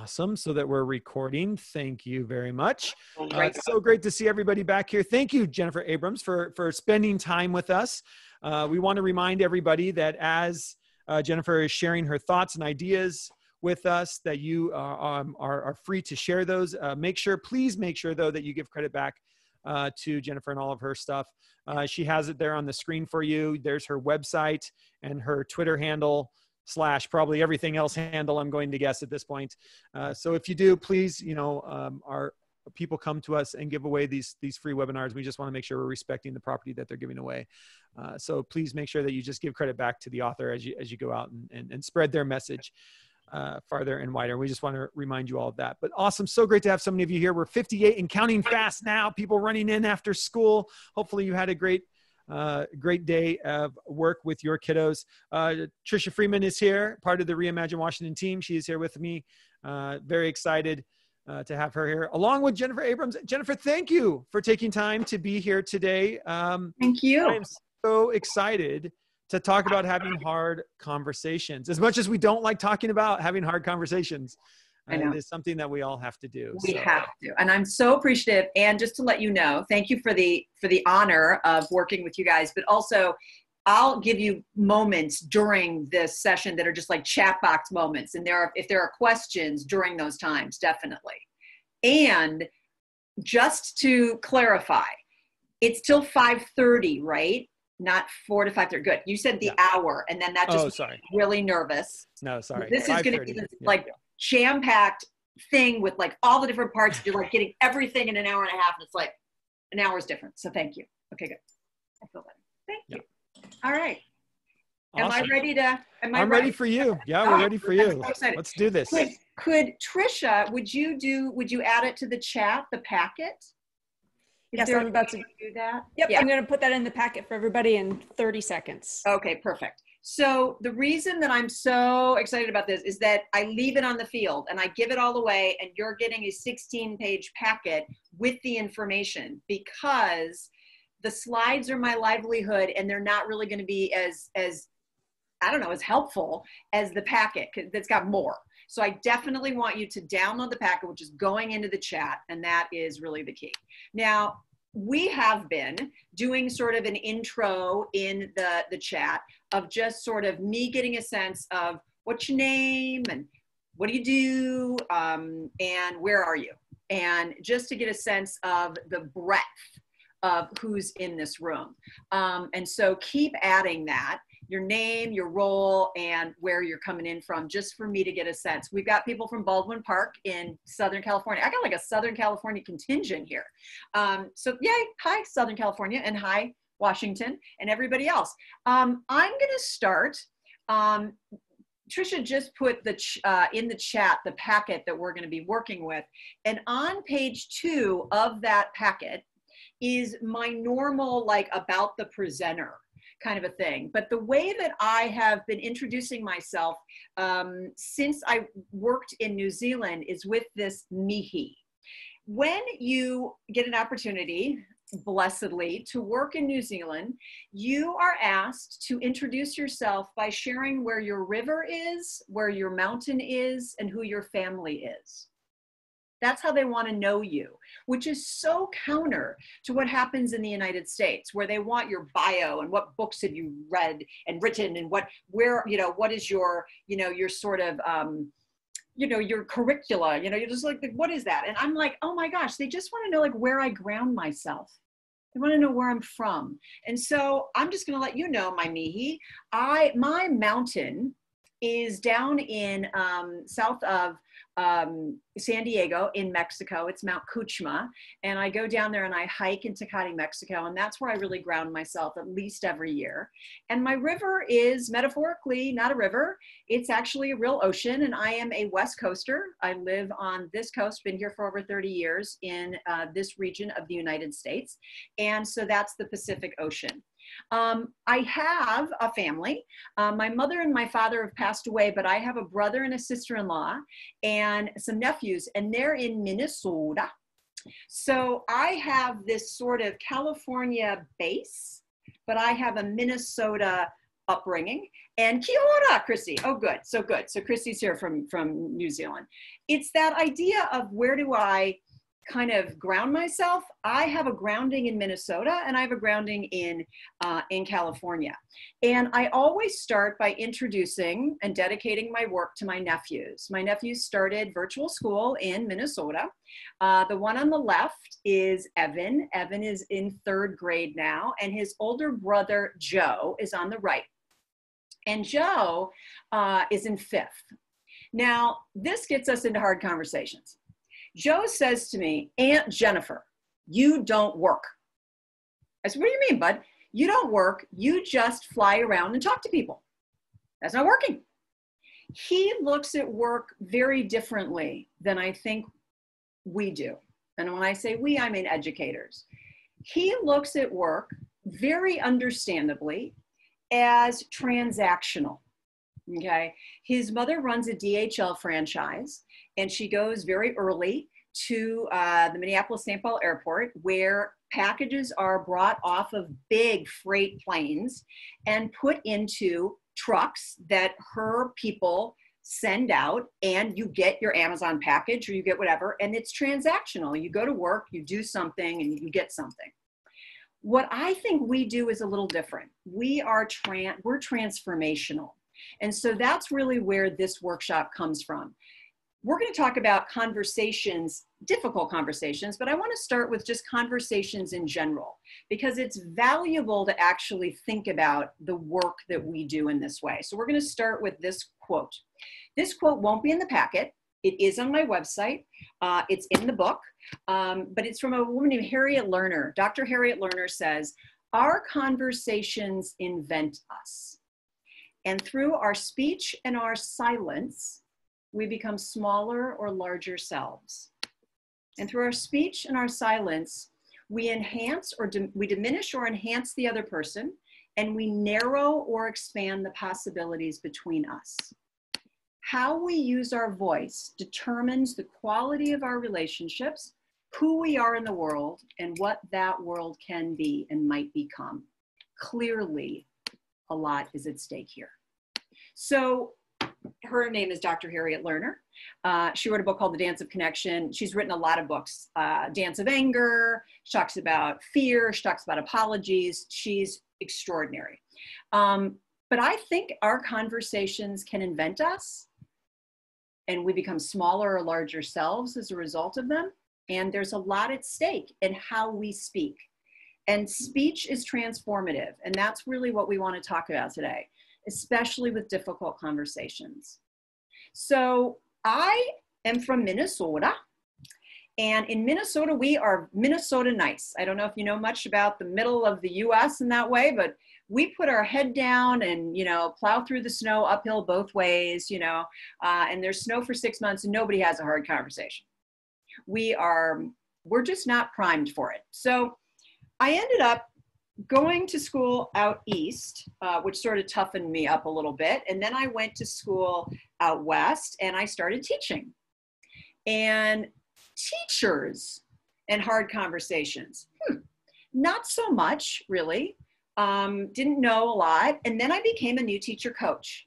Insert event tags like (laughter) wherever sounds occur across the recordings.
Awesome. So that we're recording. Thank you very much. Uh, it's so great to see everybody back here. Thank you, Jennifer Abrams, for for spending time with us. Uh, we want to remind everybody that as uh, Jennifer is sharing her thoughts and ideas with us, that you uh, um, are, are, free to share those. Uh, make sure, please make sure though, that you give credit back uh, to Jennifer and all of her stuff. she has it there on the screen for you. There's her website and her Twitter handle slash probably everything else handle i'm going to guess at this point uh, so if you do please you know um, our people come to us and give away these these free webinars we just want to make sure we're respecting the property that they're giving away uh, so please make sure that you just give credit back to the author as you as you go out and, and, and spread their message uh, farther and wider. We just want to remind you all of that. But awesome. So great to have so many of you here. We're 58 and counting fast now. People running in after school. Hopefully, you had a great uh, great day of work with your kiddos. Uh, Trisha Freeman is here, part of the Reimagine Washington team. She is here with me. Uh, very excited uh, to have her here, along with Jennifer Abrams. Jennifer, thank you for taking time to be here today. Um, thank you. I'm so excited to talk about having hard conversations. As much as we don't like talking about having hard conversations, I know. It is something that we all have to do. We so. have to, and I'm so appreciative. And just to let you know, thank you for the for the honor of working with you guys, but also. I'll give you moments during this session that are just like chat box moments, and there are if there are questions during those times, definitely. And just to clarify, it's till 5:30, right? Not four to five thirty. Good. You said the yeah. hour, and then that just oh, sorry. really nervous. No, sorry. This is going to be like jam packed thing with like all the different parts. You're like getting everything in an hour and a half, and it's like an hour is different. So thank you. Okay, good. I feel better. Thank you. All right. Awesome. Am I ready to? Am I I'm ready, ready for you. Yeah, we're oh, ready for you. So Let's do this. Could, could Trisha, would you do? Would you add it to the chat, the packet? Is yes, I'm about to do that. Yep, yeah. I'm going to put that in the packet for everybody in 30 seconds. Okay, perfect. So the reason that I'm so excited about this is that I leave it on the field and I give it all away and you're getting a 16 page packet with the information because the slides are my livelihood and they're not really going to be as as I don't know as helpful as the packet that's got more. So I definitely want you to download the packet, which is going into the chat, and that is really the key. Now, we have been doing sort of an intro in the, the chat of just sort of me getting a sense of what's your name and what do you do um, and where are you? And just to get a sense of the breadth of who's in this room. Um, and so keep adding that your name, your role, and where you're coming in from, just for me to get a sense. We've got people from Baldwin Park in Southern California. I got like a Southern California contingent here. Um, so, yay, hi, Southern California, and hi, Washington, and everybody else. Um, I'm going to start. Um, Trisha just put the uh, in the chat the packet that we're going to be working with, and on page two of that packet is my normal like about the presenter kind of a thing. But the way that I have been introducing myself um, since I worked in New Zealand is with this mihi. When you get an opportunity, blessedly, to work in New Zealand, you are asked to introduce yourself by sharing where your river is, where your mountain is, and who your family is. That's how they want to know you, which is so counter to what happens in the United States, where they want your bio and what books have you read and written and what, where, you know, what is your, you know, your sort of, um, you know, your curricula, you know, you're just like, what is that? And I'm like, oh my gosh, they just want to know like where I ground myself. They want to know where I'm from. And so I'm just going to let you know, my mihi, I, my mountain is down in um, south of um, San Diego in Mexico. It's Mount Cuchma. And I go down there and I hike in Tecate, Mexico. And that's where I really ground myself at least every year. And my river is metaphorically not a river, it's actually a real ocean. And I am a West Coaster. I live on this coast, been here for over 30 years in uh, this region of the United States. And so that's the Pacific Ocean. Um, I have a family. Uh, my mother and my father have passed away, but I have a brother and a sister in law and some nephews, and they're in Minnesota. So I have this sort of California base, but I have a Minnesota upbringing. And kia ora, Chrissy. Oh, good. So good. So Chrissy's here from, from New Zealand. It's that idea of where do I kind of ground myself, I have a grounding in Minnesota and I have a grounding in uh, in California. And I always start by introducing and dedicating my work to my nephews. My nephews started virtual school in Minnesota. Uh, the one on the left is Evan. Evan is in third grade now, and his older brother Joe is on the right. And Joe uh, is in fifth. Now, this gets us into hard conversations Joe says to me, Aunt Jennifer, you don't work. I said, What do you mean, bud? You don't work. You just fly around and talk to people. That's not working. He looks at work very differently than I think we do. And when I say we, I mean educators. He looks at work very understandably as transactional. Okay. His mother runs a DHL franchise and she goes very early to uh, the Minneapolis St. Paul airport where packages are brought off of big freight planes and put into trucks that her people send out and you get your Amazon package or you get whatever and it's transactional. You go to work, you do something and you get something. What I think we do is a little different. We are trans we're transformational. And so that's really where this workshop comes from we're going to talk about conversations, difficult conversations, but I want to start with just conversations in general because it's valuable to actually think about the work that we do in this way. So we're going to start with this quote. This quote won't be in the packet. It is on my website. Uh, it's in the book, um, but it's from a woman named Harriet Lerner. Dr. Harriet Lerner says, Our conversations invent us. And through our speech and our silence, we become smaller or larger selves. And through our speech and our silence, we enhance or we diminish or enhance the other person, and we narrow or expand the possibilities between us. How we use our voice determines the quality of our relationships, who we are in the world, and what that world can be and might become. Clearly, a lot is at stake here. So her name is Dr. Harriet Lerner. Uh, she wrote a book called The Dance of Connection. She's written a lot of books uh, Dance of Anger. She talks about fear. She talks about apologies. She's extraordinary. Um, but I think our conversations can invent us and we become smaller or larger selves as a result of them. And there's a lot at stake in how we speak. And speech is transformative. And that's really what we want to talk about today especially with difficult conversations. So I am from Minnesota. And in Minnesota, we are Minnesota nice. I don't know if you know much about the middle of the US in that way, but we put our head down and, you know, plow through the snow uphill both ways, you know, uh, and there's snow for six months and nobody has a hard conversation. We are, we're just not primed for it. So I ended up going to school out east, uh, which sort of toughened me up a little bit. And then I went to school out west and I started teaching. And teachers and hard conversations, hmm, not so much really. Um, didn't know a lot. And then I became a new teacher coach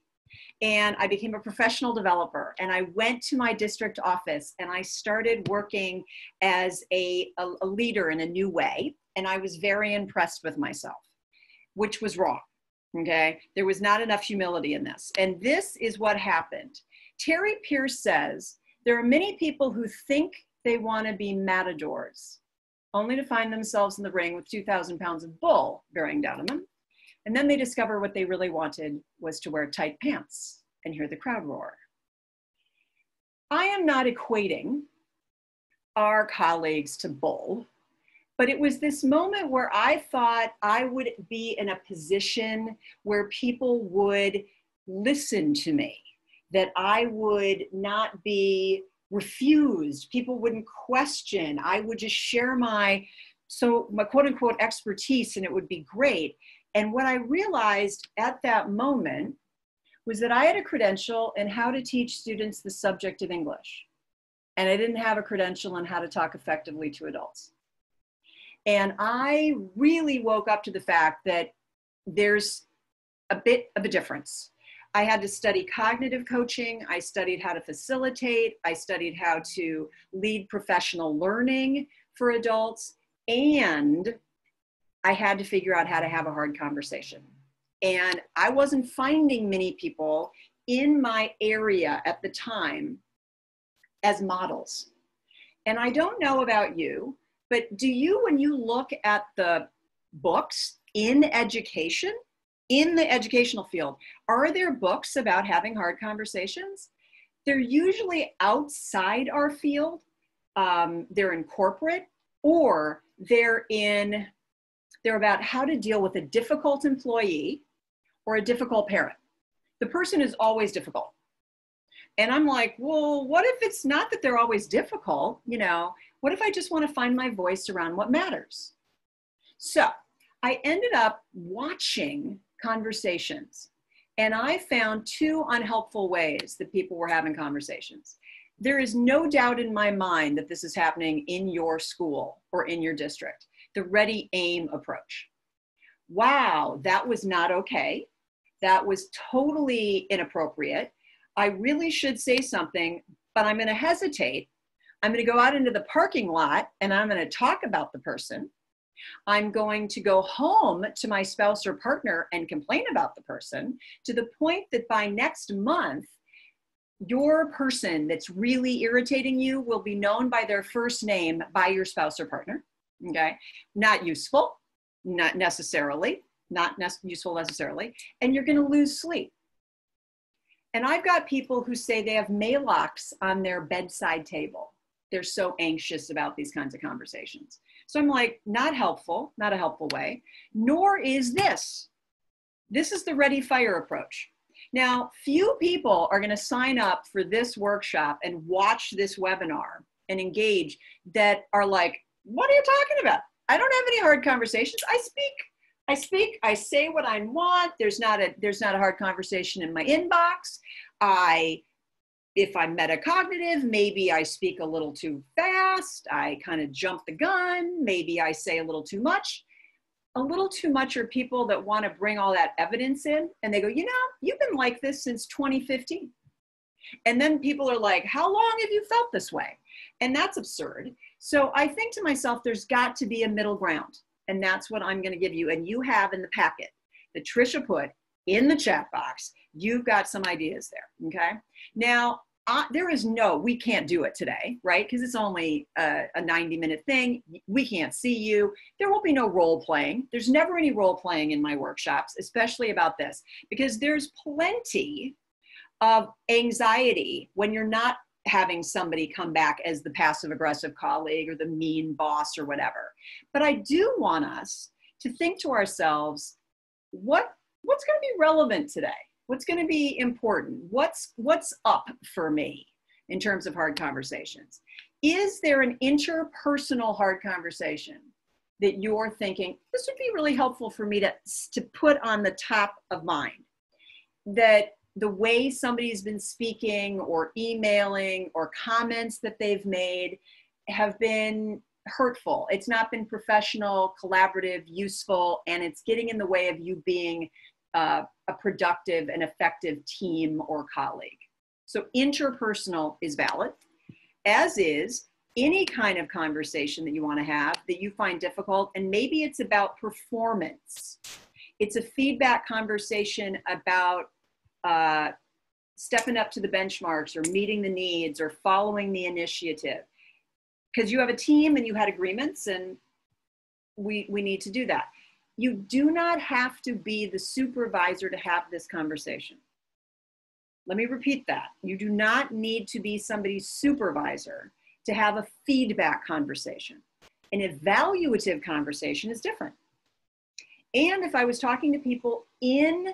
and I became a professional developer. And I went to my district office and I started working as a, a, a leader in a new way and I was very impressed with myself, which was wrong. Okay. There was not enough humility in this. And this is what happened. Terry Pearce says there are many people who think they want to be matadors, only to find themselves in the ring with 2,000 pounds of bull bearing down on them. And then they discover what they really wanted was to wear tight pants and hear the crowd roar. I am not equating our colleagues to bull but it was this moment where I thought I would be in a position where people would listen to me, that I would not be refused, people wouldn't question, I would just share my so my quote unquote expertise and it would be great. And what I realized at that moment was that I had a credential in how to teach students the subject of English. And I didn't have a credential in how to talk effectively to adults. And I really woke up to the fact that there's a bit of a difference. I had to study cognitive coaching. I studied how to facilitate. I studied how to lead professional learning for adults. And I had to figure out how to have a hard conversation. And I wasn't finding many people in my area at the time as models. And I don't know about you, but do you, when you look at the books in education, in the educational field, are there books about having hard conversations? They're usually outside our field, um, they're in corporate, or they're in, they're about how to deal with a difficult employee or a difficult parent. The person is always difficult. And I'm like, well, what if it's not that they're always difficult? You know, what if I just want to find my voice around what matters? So I ended up watching conversations and I found two unhelpful ways that people were having conversations. There is no doubt in my mind that this is happening in your school or in your district. The ready aim approach. Wow, that was not okay. That was totally inappropriate. I really should say something, but I'm going to hesitate. I'm going to go out into the parking lot and I'm going to talk about the person. I'm going to go home to my spouse or partner and complain about the person to the point that by next month, your person that's really irritating you will be known by their first name by your spouse or partner. Okay. Not useful, not necessarily, not ne- useful necessarily. And you're going to lose sleep. And I've got people who say they have Maalox on their bedside table they're so anxious about these kinds of conversations. So I'm like, not helpful, not a helpful way, nor is this. This is the ready fire approach. Now, few people are going to sign up for this workshop and watch this webinar and engage that are like, what are you talking about? I don't have any hard conversations. I speak I speak, I say what I want. There's not a there's not a hard conversation in my inbox. I if I'm metacognitive, maybe I speak a little too fast, I kind of jump the gun, maybe I say a little too much. A little too much are people that want to bring all that evidence in and they go, you know, you've been like this since 2015. And then people are like, how long have you felt this way? And that's absurd. So I think to myself, there's got to be a middle ground. And that's what I'm going to give you. And you have in the packet that Trisha put in the chat box you've got some ideas there. Okay. Now, uh, there is no, we can't do it today, right? Because it's only a, a 90 minute thing. We can't see you. There will be no role playing. There's never any role playing in my workshops, especially about this, because there's plenty of anxiety when you're not having somebody come back as the passive aggressive colleague or the mean boss or whatever. But I do want us to think to ourselves, what what's going to be relevant today? What's going to be important? What's what's up for me in terms of hard conversations? Is there an interpersonal hard conversation that you're thinking this would be really helpful for me to, to put on the top of mind? That the way somebody's been speaking or emailing or comments that they've made have been hurtful. It's not been professional collaborative useful and it's getting in the way of you being uh, a productive and effective team or colleague. So interpersonal is valid, as is any kind of conversation that you want to have that you find difficult. And maybe it's about performance. It's a feedback conversation about uh, stepping up to the benchmarks or meeting the needs or following the initiative. Because you have a team and you had agreements, and we, we need to do that you do not have to be the supervisor to have this conversation. Let me repeat that. You do not need to be somebody's supervisor to have a feedback conversation. An evaluative conversation is different. And if I was talking to people in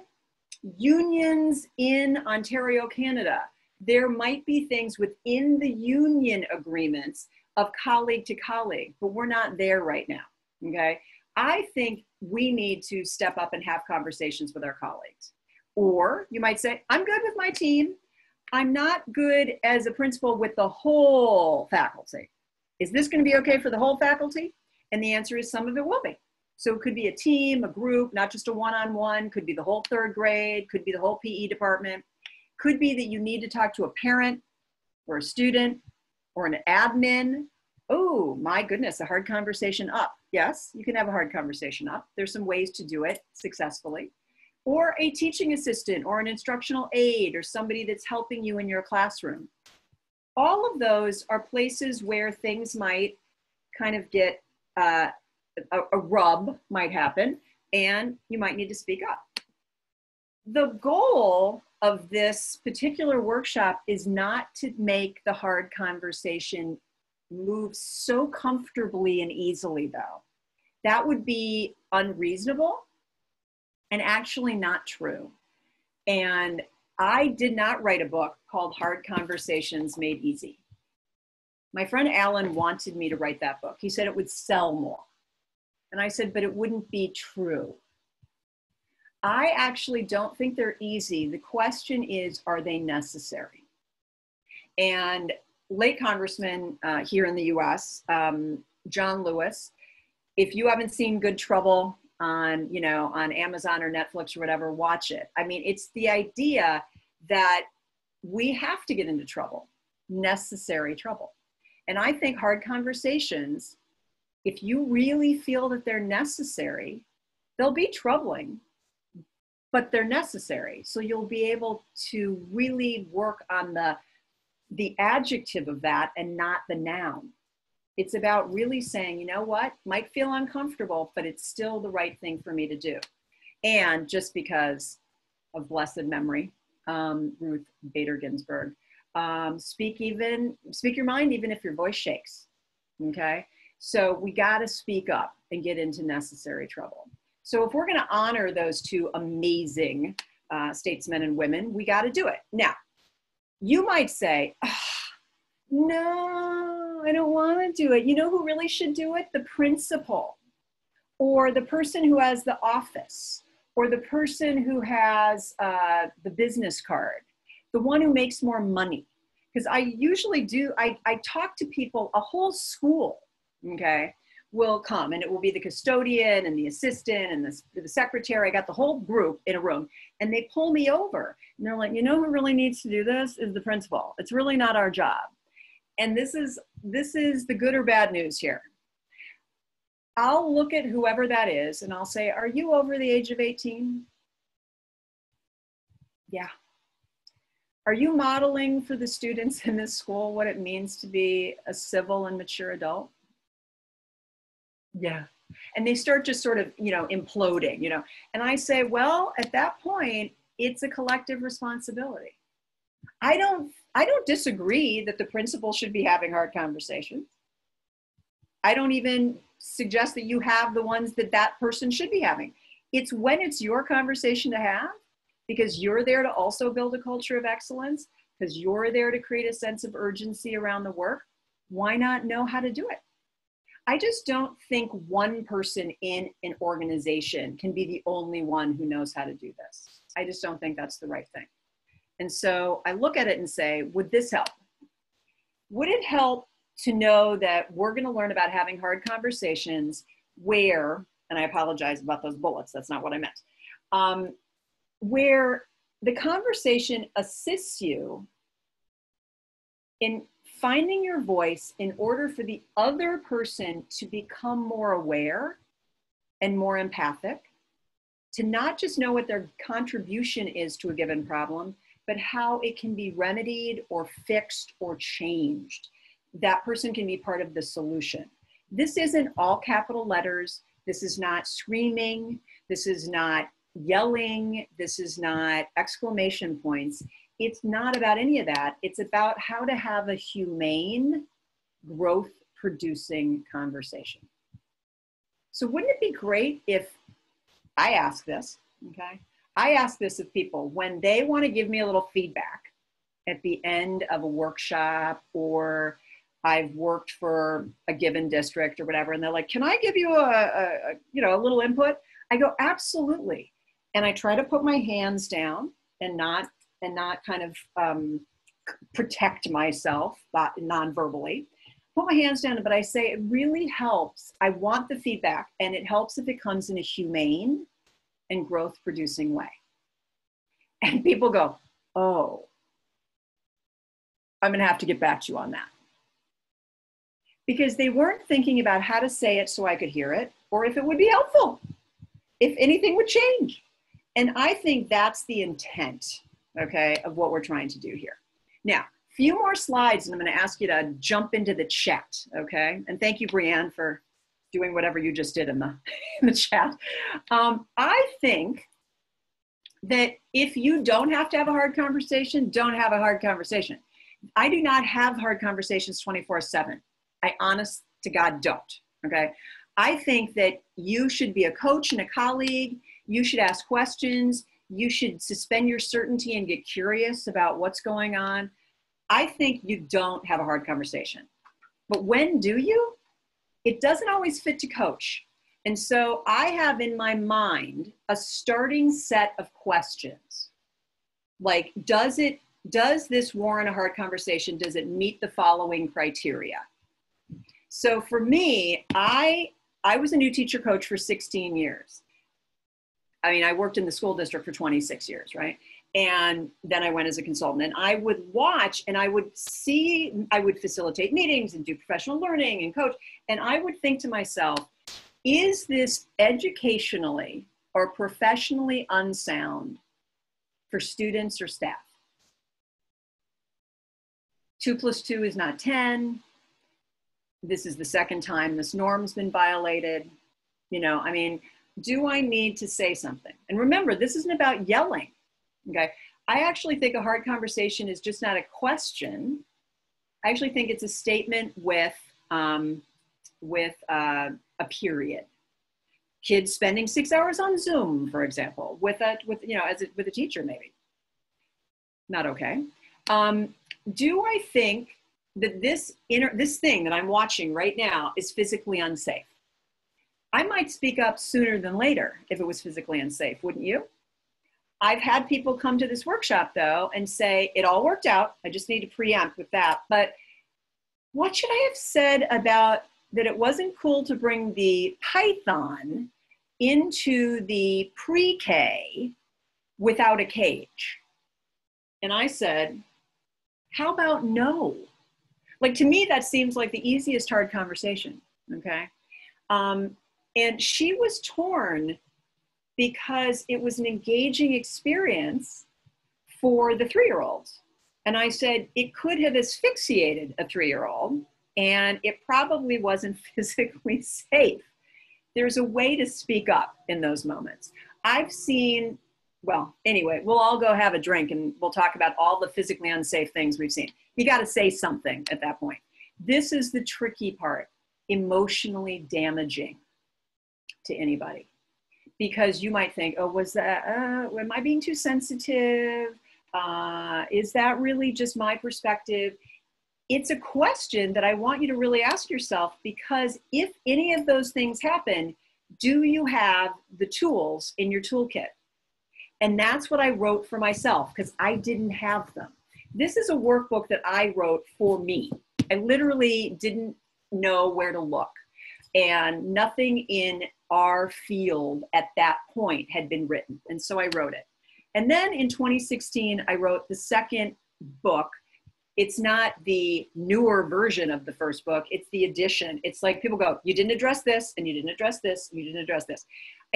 unions in Ontario, Canada, there might be things within the union agreements of colleague to colleague, but we're not there right now. Okay. I think we need to step up and have conversations with our colleagues. Or you might say, I'm good with my team. I'm not good as a principal with the whole faculty. Is this going to be okay for the whole faculty? And the answer is some of it will be. So it could be a team, a group, not just a one on one, could be the whole third grade, could be the whole PE department, could be that you need to talk to a parent or a student or an admin. Oh, my goodness, a hard conversation up. Yes, you can have a hard conversation up. There's some ways to do it successfully. Or a teaching assistant or an instructional aide or somebody that's helping you in your classroom. All of those are places where things might kind of get uh, a, a rub might happen and you might need to speak up. The goal of this particular workshop is not to make the hard conversation move so comfortably and easily, though. That would be unreasonable and actually not true. And I did not write a book called Hard Conversations Made Easy. My friend Alan wanted me to write that book. He said it would sell more. And I said, but it wouldn't be true. I actually don't think they're easy. The question is, are they necessary? And late Congressman uh, here in the US, um, John Lewis, if you haven't seen Good Trouble on, you know, on Amazon or Netflix or whatever, watch it. I mean, it's the idea that we have to get into trouble, necessary trouble. And I think hard conversations if you really feel that they're necessary, they'll be troubling, but they're necessary. So you'll be able to really work on the the adjective of that and not the noun. It's about really saying, you know what, might feel uncomfortable, but it's still the right thing for me to do. And just because of blessed memory, um, Ruth Bader Ginsburg, um, speak even speak your mind even if your voice shakes. Okay, so we got to speak up and get into necessary trouble. So if we're going to honor those two amazing uh, statesmen and women, we got to do it. Now, you might say, oh, no, I don't want to do it. You know who really should do it? The principal or the person who has the office or the person who has uh, the business card, the one who makes more money. Because I usually do, I, I talk to people, a whole school okay, will come and it will be the custodian and the assistant and the, the secretary. I got the whole group in a room and they pull me over and they're like, you know who really needs to do this is the principal. It's really not our job. And this is, this is the good or bad news here. I'll look at whoever that is and I'll say, are you over the age of 18? Yeah. Are you modeling for the students in this school what it means to be a civil and mature adult? Yeah. And they start just sort of you know imploding you know. And i say well at that point it's a collective responsibility. I don't i don't disagree that the principal should be having hard conversations. I don't even suggest that you have the ones that that person should be having. It's when it's your conversation to have because you're there to also build a culture of excellence because you're there to create a sense of urgency around the work why not know how to do it I just don't think one person in an organization can be the only one who knows how to do this. I just don't think that's the right thing. And so I look at it and say, would this help? Would it help to know that we're going to learn about having hard conversations where, and I apologize about those bullets, that's not what I meant, um, where the conversation assists you in finding your voice in order for the other person to become more aware and more empathic, to not just know what their contribution is to a given problem, but how it can be remedied or fixed or changed. That person can be part of the solution. This isn't all capital letters. This is not screaming. This is not yelling. This is not exclamation points it's not about any of that. It's about how to have a humane, growth producing conversation. So, wouldn't it be great if I ask this? Okay. I ask this of people when they want to give me a little feedback at the end of a workshop or I've worked for a given district or whatever, and they're like, "Can I give you a, a, a, you know a little input?" I go, "Absolutely," and I try to put my hands down and not and not kind of um, protect myself non-verbally put my hands down, but I say it really helps. I want the feedback, and it helps if it comes in a humane and growth producing way. And people go, oh, I'm going to have to get back to you on that. Because they weren't thinking about how to say it so I could hear it or if it would be helpful, if anything would change. And I think that's the intent, okay, of what we're trying to do here. Now, few more slides and I'm going to ask you to jump into the chat, okay? And thank you, Brianne, for doing whatever you just did in the, (laughs) in the chat. Um, I think that if you don't have to have a hard conversation, don't have a hard conversation. I do not have hard conversations 24 7. I honest to God don't, okay? I think that you should be a coach and a colleague. You should ask questions. You should suspend your certainty and get curious about what's going on. I think you don't have a hard conversation. But when do you? It doesn't always fit to coach. And so I have in my mind a starting set of questions. Like, does it does this warrant a hard conversation? Does it meet the following criteria? So for me, I I was a new teacher coach for 16 years. I mean, I worked in the school district for 26 years, right? and then I went as a consultant. And I would watch and I would see, I would facilitate meetings and do professional learning and coach. And I would think to myself, is this educationally or professionally unsound for students or staff? Two plus two is not 10. This is the second time this norm's been violated. You know, I mean, do I need to say something? And remember, this isn't about yelling Okay. I actually think a hard conversation is just not a question. I actually think it's a statement with um, with uh, a period. Kids spending six hours on Zoom, for example, with a with you know as a, with a teacher maybe. Not okay. Um, do I think that this inner this thing that I'm watching right now is physically unsafe? I might speak up sooner than later if it was physically unsafe, wouldn't you? I've had people come to this workshop though and say, it all worked out. I just need to preempt with that. But what should I have said about that it wasn't cool to bring the Python into the pre K without a cage? And I said, how about no? Like to me, that seems like the easiest hard conversation. Okay. Um, and she was torn because it was an engaging experience for the three year old. And I said it could have asphyxiated a three year old, and it probably wasn't (laughs) physically safe. There's a way to speak up in those moments. I've seen, well, anyway, we'll all go have a drink and we'll talk about all the physically unsafe things we've seen. You got to say something at that point. This is the tricky part emotionally damaging to anybody because you might think, oh, was that, uh, am I being too sensitive? Uh, is that really just my perspective? It's a question that I want you to really ask yourself because if any of those things happen, do you have the tools in your toolkit? And that's what I wrote for myself because I didn't have them. This is a workbook that I wrote for me. I literally didn't know where to look. And nothing in our field at that point had been written. And so I wrote it. And then in 2016, I wrote the second book. It's not the newer version of the first book, it's the addition. It's like people go, You didn't address this, and you didn't address this, and you didn't address this.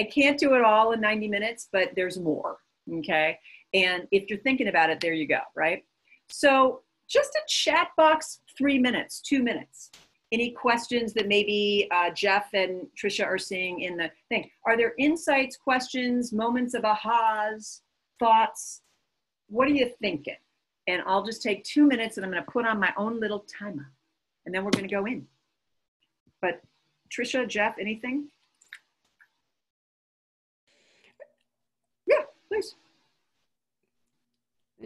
I can't do it all in 90 minutes, but there's more. Okay. And if you're thinking about it, there you go. Right. So just a chat box, three minutes, two minutes any questions that maybe uh, Jeff and Trisha are seeing in the thing? Are there insights, questions, moments of ahas, thoughts? What are you thinking? And I'll just take two minutes and I'm going to put on my own little timer and then we're going to go in. But Trisha, Jeff, anything? Yeah, please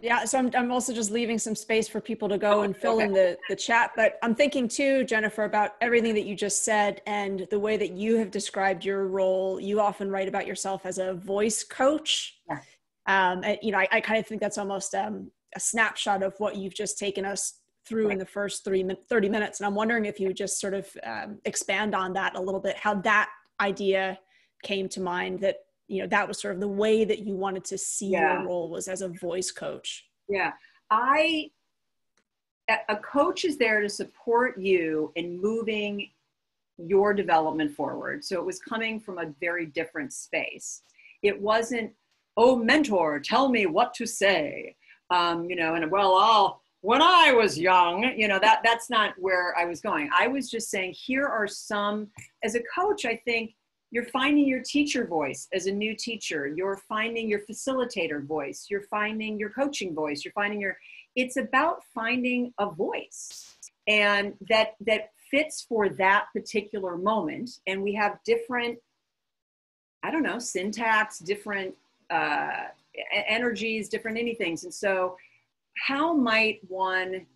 yeah so I'm, I'm also just leaving some space for people to go and fill okay. in the, the chat but i'm thinking too jennifer about everything that you just said and the way that you have described your role you often write about yourself as a voice coach yeah. um, and, you know i, I kind of think that's almost um, a snapshot of what you've just taken us through Right. in the first three, 30 minutes. And I'm wondering if you would just sort of um, expand on that a little bit, how that idea came to mind that, you know, that was sort of the way that you wanted to see Yeah. your role was as a voice coach. Yeah. I, a coach is there to support you in moving your development forward. So it was coming from a very different space. It wasn't, oh, mentor, tell me what to say. Um, you know, and well, I'll, when I was young, you know, that that's not where I was going. I was just saying, here are some, as a coach, I think you're finding your teacher voice as a new teacher. You're finding your facilitator voice. You're finding your coaching voice. You're finding your, it's about finding a voice and that that fits for that particular moment and we have different i don't know syntax different uh, energies different anythings and so how might one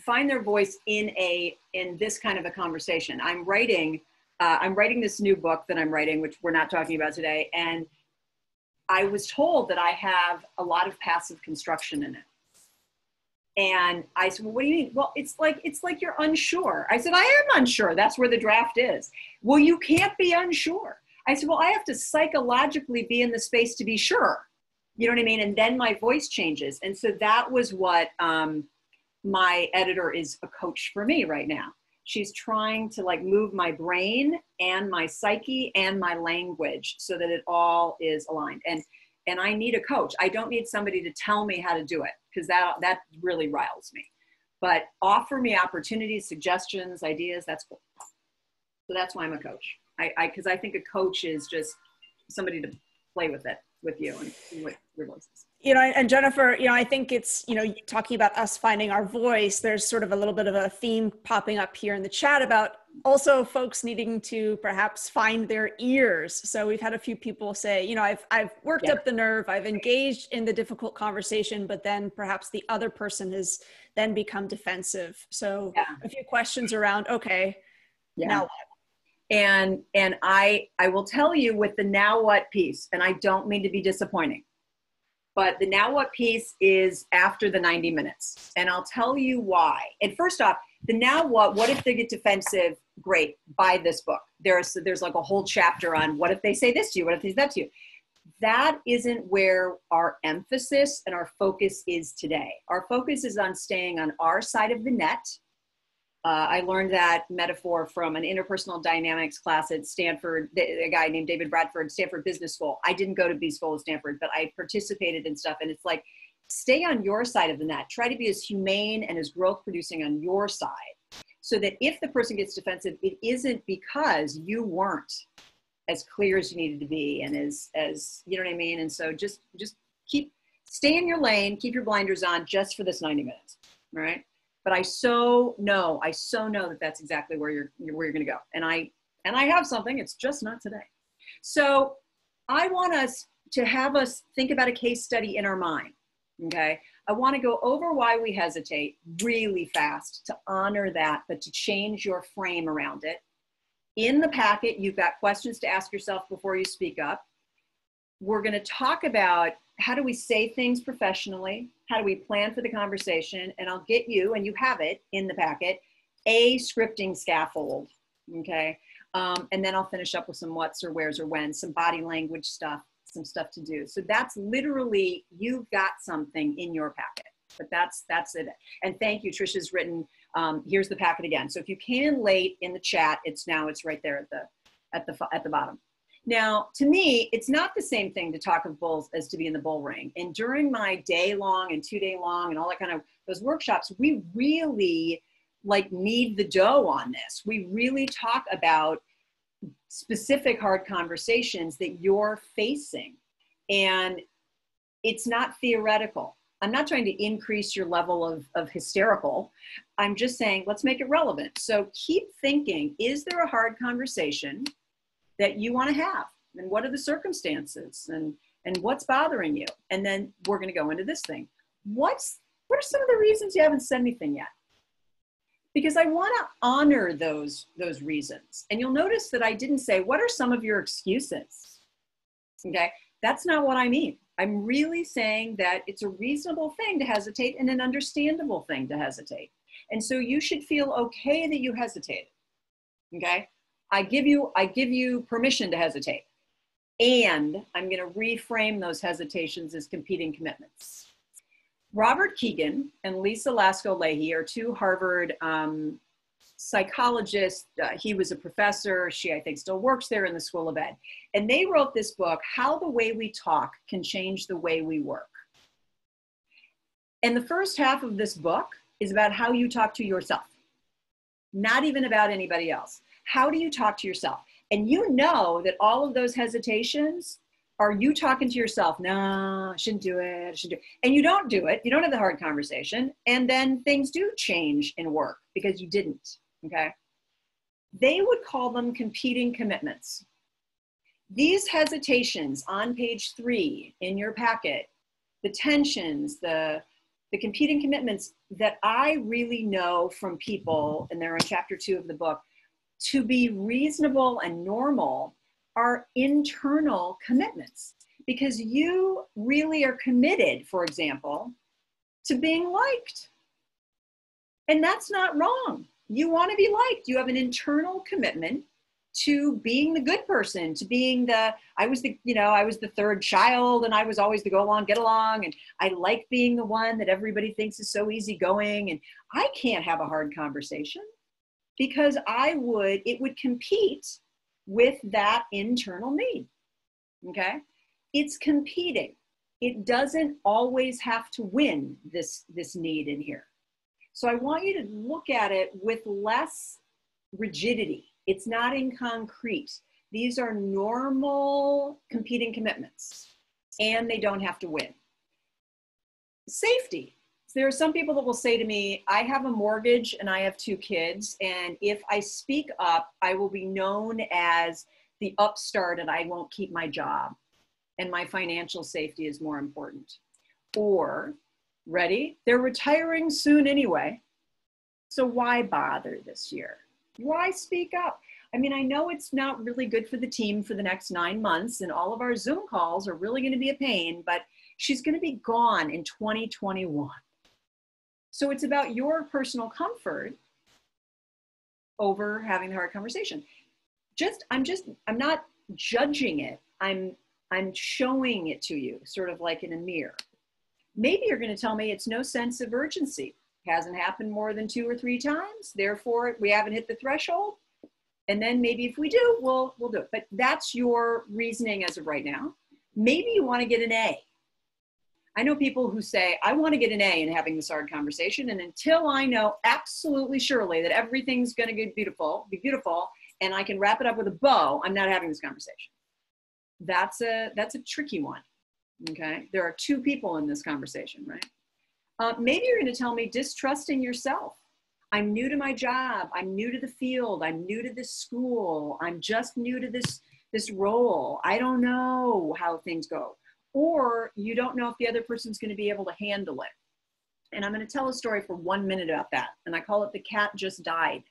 find their voice in a in this kind of a conversation i'm writing uh, i'm writing this new book that i'm writing which we're not talking about today and i was told that i have a lot of passive construction in it and I said, well, what do you mean? Well, it's like it's like you're unsure. I said, I am unsure. That's where the draft is. Well, you can't be unsure. I said, well, I have to psychologically be in the space to be sure. You know what I mean? And then my voice changes. And so that was what um, my editor is a coach for me right now. She's trying to like move my brain and my psyche and my language so that it all is aligned. And and I need a coach. I don't need somebody to tell me how to do it because that that really riles me. But offer me opportunities, suggestions, ideas. That's cool. So that's why I'm a coach. I I because I, think a coach is just somebody to play with it with you and see what your voice is. You know and jennifer you know i think it's you know talking about us finding our voice there's sort of a little bit of a theme popping up here in the chat about also folks needing to perhaps find their ears so we've had a few people say you know i've i've worked Yeah. up the nerve i've engaged in the difficult conversation but then perhaps the other person has then become defensive so Yeah. a few questions around okay now what? and and i i will tell you with the now what piece and i don't mean to be disappointing but the now what piece is after the 90 minutes. And i'll tell you why. And first off the now what what if they get defensive? Great. Buy this book. There's there's like a whole chapter on what if they say this to you what if they say that to you. That isn't where our emphasis and our focus is today. Our focus is on staying on our side of the net uh, I learned that metaphor from an interpersonal dynamics class at Stanford, a guy named David Bradford, Stanford Business School. I didn't go to B school at Stanford, but I participated in stuff. And it's like, stay on your side of the net. Try to be as humane and as growth producing on your side so that if the person gets defensive, it isn't because you weren't as clear as you needed to be and as, as you know what I mean? And so just, just keep, stay in your lane, keep your blinders on just for this 90 minutes, all right? But I so know, I so know that that's exactly where you're, where you're going to go. And I and I have something. It's just not today. So I want us to have us think about a case study in our mind. Okay. I want to go over why we hesitate really fast to honor that, but to change your frame around it. In the packet, you've got questions to ask yourself before you speak up. We're going to talk about how do we say things professionally? How do we plan for the conversation? And I'll get you, and you have it in the packet, a scripting scaffold. Okay. Um, and then I'll finish up with some what's or where's or when, some body language stuff, some stuff to do. So that's literally, you've got something in your packet. But that's that's it. And thank you. Trisha's written. Um, here's the packet again. So if you came late in the chat, it's now it's right there at the at the at the bottom. Now, to me, it's not the same thing to talk of bulls as to be in the bull ring. And during my day long and two day long and all that kind of those workshops, we really like knead the dough on this. We really talk about specific hard conversations that you're facing. And it's not theoretical. I'm not trying to increase your level of, of hysterical. I'm just saying, let's make it relevant. So keep thinking is there a hard conversation that you want to have? And what are the circumstances? And, and what's bothering you? And then we're going to go into this thing. What's, what are some of the reasons you haven't said anything yet? Because I want to honor those, those reasons. And you'll notice that I didn't say, what are some of your excuses? Okay, that's not what I mean. I'm really saying that it's a reasonable thing to hesitate and an understandable thing to hesitate. And so you should feel okay that you hesitated. Okay? I give you I give you permission to hesitate. And I'm going to reframe those hesitations as competing commitments. Robert Keegan and Lisa Laskow Lahey are two Harvard um, psychologist. Uh, he was a professor. She, I think, still works there in the School of Ed. And they wrote this book, How the Way We Talk Can Change the Way We Work. And the first half of this book is about how you talk to yourself, not even about anybody else. How do you talk to yourself? And you know that all of those hesitations are you talking to yourself, no, I shouldn't do it, I should do it. And you don't do it, you don't have the hard conversation, and then things do change in work because you didn't okay? They would call them competing commitments. These hesitations on page three in your packet, the tensions, the, the competing commitments that I really know from people, and they're in chapter two of the book, to be reasonable and normal are internal commitments because you really are committed, for example, to being liked. And that's not wrong you want to be liked. You have an internal commitment to being the good person, to being the, I was the, you know, I was the third child and I was always the go along, get along. And I like being the one that everybody thinks is so easygoing. And I can't have a hard conversation because I would, it would compete with that internal need. Okay. It's competing. It doesn't always have to win this, this need in here. So I want you to look at it with less rigidity. It's not in concrete. These are normal competing commitments, and they don't have to win. Safety. There are some people that will say to me, I have a mortgage and I have two kids, and if I speak up, I will be known as the upstart and I won't keep my job, and my financial safety is more important. Or ready? They're retiring soon anyway. So why bother this year? Why speak up? I mean, I know it's not really good for the team for the next nine months, and all of our Zoom calls are really going to be a pain, but she's going to be gone in 2021. So it's about your personal comfort over having the hard conversation. Just, I'm just, I'm not judging it. I'm, I'm showing it to you, sort of like in a mirror. Maybe you're going to tell me it's no sense of urgency. Hasn't happened more than two or three times. Therefore, we haven't hit the threshold. And then maybe if we do, we'll, we'll do it. But that's your reasoning as of right now. Maybe you want to get an A. I know people who say, I want to get an A in having this hard conversation. And until I know absolutely surely that everything's going to get beautiful, be beautiful, and I can wrap it up with a bow, I'm not having this conversation. That's a, that's a tricky one. Okay. There are two people in this conversation, right? Uh, maybe you're going to tell me distrusting yourself. I'm new to my job. I'm new to the field. I'm new to this school. I'm just new to this, this role. I don't know how things go. Or you don't know if the other person's going to be able to handle it. And I'm going to tell a story for one minute about that. And I call it The Cat Just Died.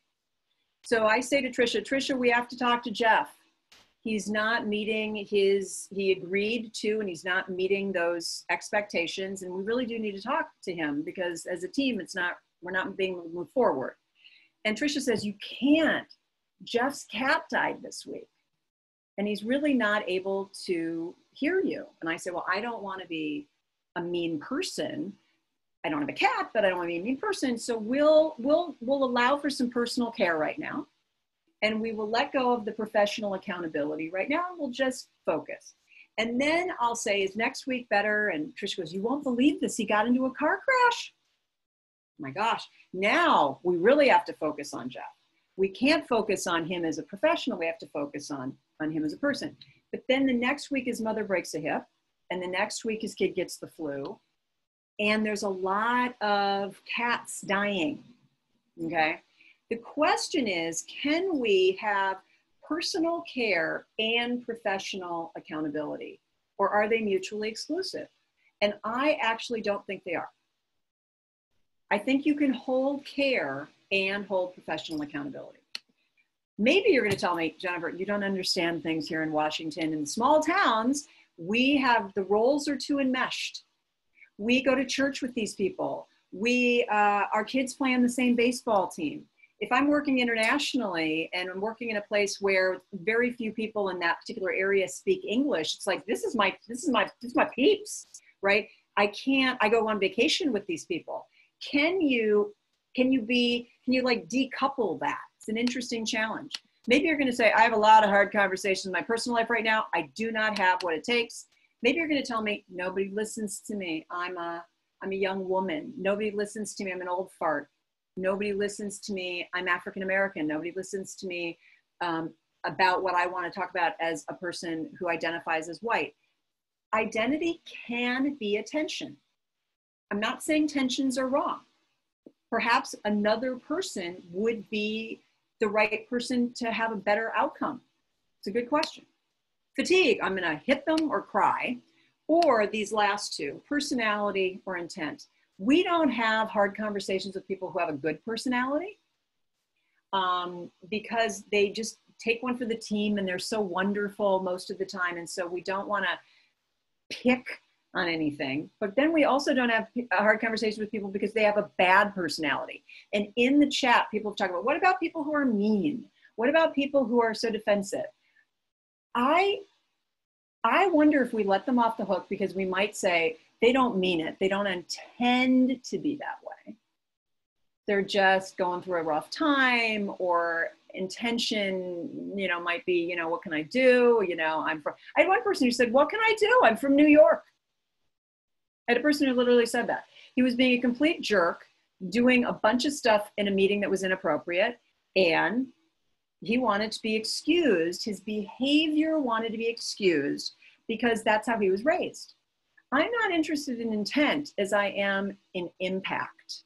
So I say to Trisha, Trisha, we have to talk to Jeff he's not meeting his he agreed to and he's not meeting those expectations and we really do need to talk to him because as a team it's not we're not being moved forward and trisha says you can't jeff's cat died this week and he's really not able to hear you and i say well i don't want to be a mean person i don't have a cat but i don't want to be a mean person so we'll we'll we'll allow for some personal care right now and we will let go of the professional accountability. Right now, we'll just focus. And then I'll say, is next week better? And Trish goes, you won't believe this. He got into a car crash. my gosh. Now we really have to focus on Jeff. We can't focus on him as a professional. We have to focus on, on him as a person. But then the next week his mother breaks a hip. And the next week his kid gets the flu. And there's a lot of cats dying. Okay. The question is can we have personal care and professional accountability, or are they mutually exclusive? And I actually don't think they are. I think you can hold care and hold professional accountability. Maybe you're going to tell me, Jennifer, you don't understand things here in Washington. In small towns, We have the roles are too enmeshed. We go to church with these people. We, uh, our kids play on the same baseball team. If I'm working internationally and I'm working in a place where very few people in that particular area speak English, it's like this is my this is my this is my peeps, right? I can't. I go on vacation with these people. Can you can you be can you like decouple that? It's an interesting challenge. Maybe you're going to say, I have a lot of hard conversations in my personal life right now. I do not have what it takes. Maybe you're going to tell me, nobody listens to me. I'm a, I'm a young woman. Nobody listens to me. I'm an old fart. Nobody listens to me. I'm African American. Nobody listens to me um, about what I want to talk about as a person who identifies as white. Identity can be a tension. I'm not saying tensions are wrong. Perhaps another person would be the right person to have a better outcome? It's a good question. Fatigue, I'm going to hit them or cry. Or these last two, personality or intent. We don't have hard conversations with people who have a good personality um, because they just take one for the team and they're so wonderful most of the time. And so we don't want to pick on anything. But then we also don't have a hard conversation with people because they have a bad personality. And in the chat, people talk about what about people who are mean? What about people who are so defensive? I I wonder if we let them off the hook because we might say they don't mean it. They don't intend to be that way. They're just going through a rough time or intention, you know, might be, you know, what can I do? You know, I'm from I had one person who said, What can I do? I'm from New York. Had a person who literally said that. He was being a complete jerk, doing a bunch of stuff in a meeting that was inappropriate, and he wanted to be excused. His behavior wanted to be excused because that's how he was raised. I'm not interested in intent as I am in impact.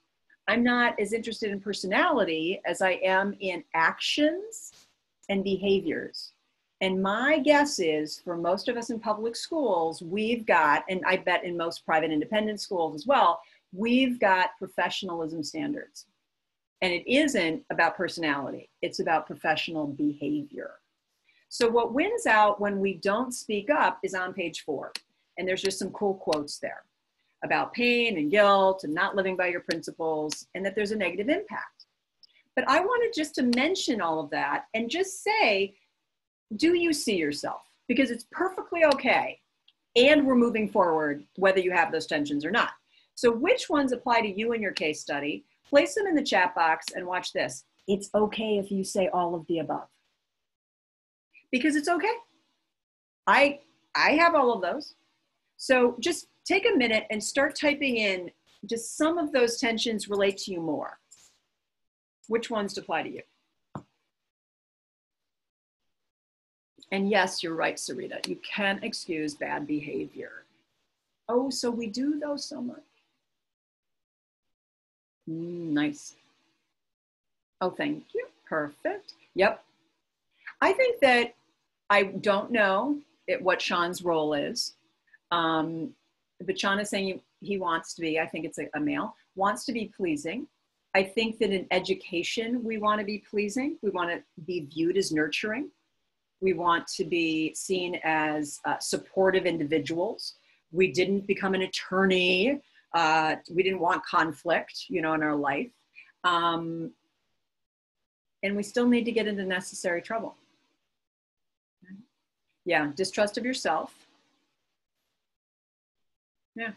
I'm not as interested in personality as I am in actions and behaviors. And my guess is for most of us in public schools, we've got, and I bet in most private independent schools as well, we've got professionalism standards. And it isn't about personality, it's about professional behavior. So, what wins out when we don't speak up is on page four. And there's just some cool quotes there about pain and guilt and not living by your principles, and that there's a negative impact. But I wanted just to mention all of that and just say do you see yourself? Because it's perfectly okay. And we're moving forward, whether you have those tensions or not. So, which ones apply to you in your case study? Place them in the chat box and watch this. It's okay if you say all of the above. Because it's okay. I I have all of those. So just take a minute and start typing in just some of those tensions relate to you more. Which ones apply to you? And yes, you're right, Sarita. You can't excuse bad behavior. Oh, so we do though so much. Mm, nice. Oh, thank you. Perfect. Yep. I think that I don't know it, what Sean's role is. Um, but Sean is saying he wants to be, I think it's a, a male, wants to be pleasing. I think that in education, we want to be pleasing. We want to be viewed as nurturing. We want to be seen as uh, supportive individuals. We didn't become an attorney. Uh, we didn't want conflict, you know, in our life. Um, and we still need to get into necessary trouble. Yeah, distrust of yourself. Yeah.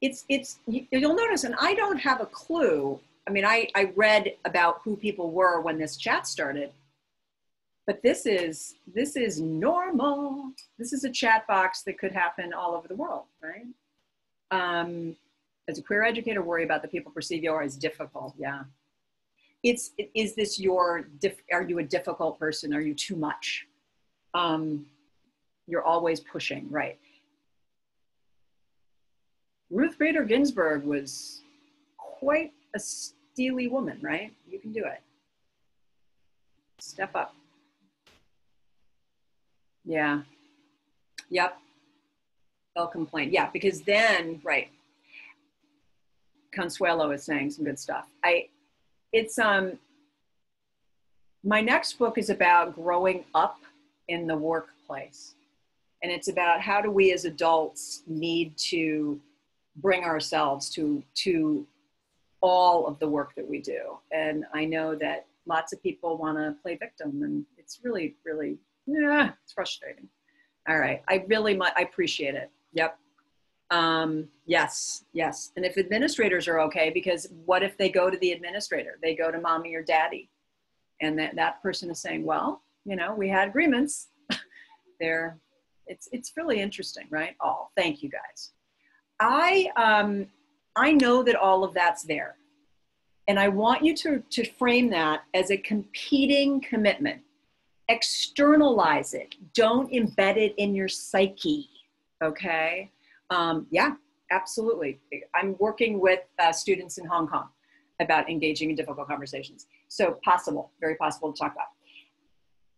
It's, it's, you'll notice, and I don't have a clue. I mean, I, I read about who people were when this chat started but this is this is normal. This is a chat box that could happen all over the world right? Um, as a queer educator worry about the people perceive you as difficult yeah. It's is this your are you a difficult person? Are you too much? Um, you're always pushing right. Ruth bader ginsburg was quite a steely woman right? You can do it. Step up yeah. Yep. They'll complain. Yeah, because then, right. Consuelo is saying some good stuff. I, it's um. My next book is about growing up in the workplace, And it's about how do we as adults need to bring ourselves to, to all of the work that we do. And I know that lots of people want to play victim and it's really, really, yeah, it's frustrating. All right. I really, I appreciate it. Yep. Um, yes, yes. And if administrators are okay, because what if they go to the administrator? They go to mommy or daddy, and that, that person is saying, well, you know, we had agreements. (laughs) there, it's it's really interesting, right? All. Oh, thank you guys. I um, I know that all of that's there, and I want you to to frame that as a competing commitment. Externalize it. Don't embed it in your psyche. Okay um, yeah, absolutely. I'm working with uh, students in Hong Kong about engaging in difficult conversations. So possible, very possible to talk about.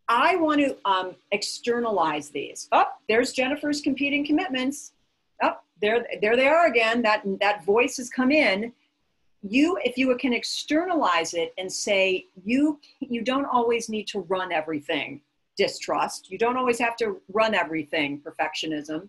I want to um, externalize these. Oh, there's Jennifer's competing commitments. Oh, there, there they are again. That that voice has come in. You, if you can externalize it and say you, you don't always need to run everything. Distrust. You don't always have to run everything. Perfectionism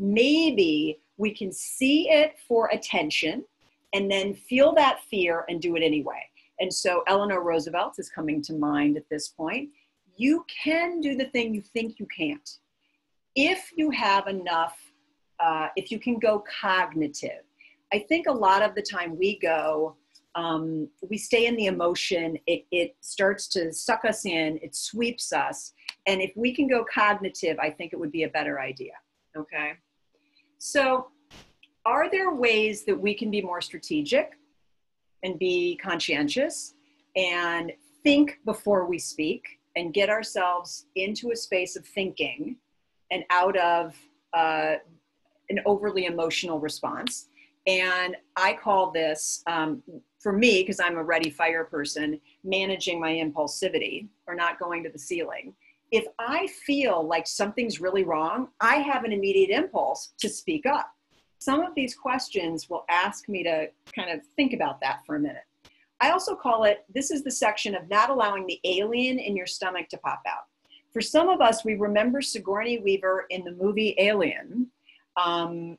maybe we can see it for attention and then feel that fear and do it anyway. And so Eleanor Roosevelt is coming to mind at this point. You can do the thing you think you can't. If you have enough, uh, if you can go cognitive. I think a lot of the time we go, um, we stay in the emotion, it, it starts to suck us in, it sweeps us. And if we can go cognitive, I think it would be a better idea. Okay. So, are there ways that we can be more strategic and be conscientious and think before we speak and get ourselves into a space of thinking and out of uh, an overly emotional response? And I call this, um, for me, because I'm a ready fire person, managing my impulsivity or not going to the ceiling if I feel like something's really wrong, I have an immediate impulse to speak up. Some of these questions will ask me to kind of think about that for a minute. I also call it this is the section of not allowing the alien in your stomach to pop out. For some of us, we remember Sigourney Weaver in the movie Alien um,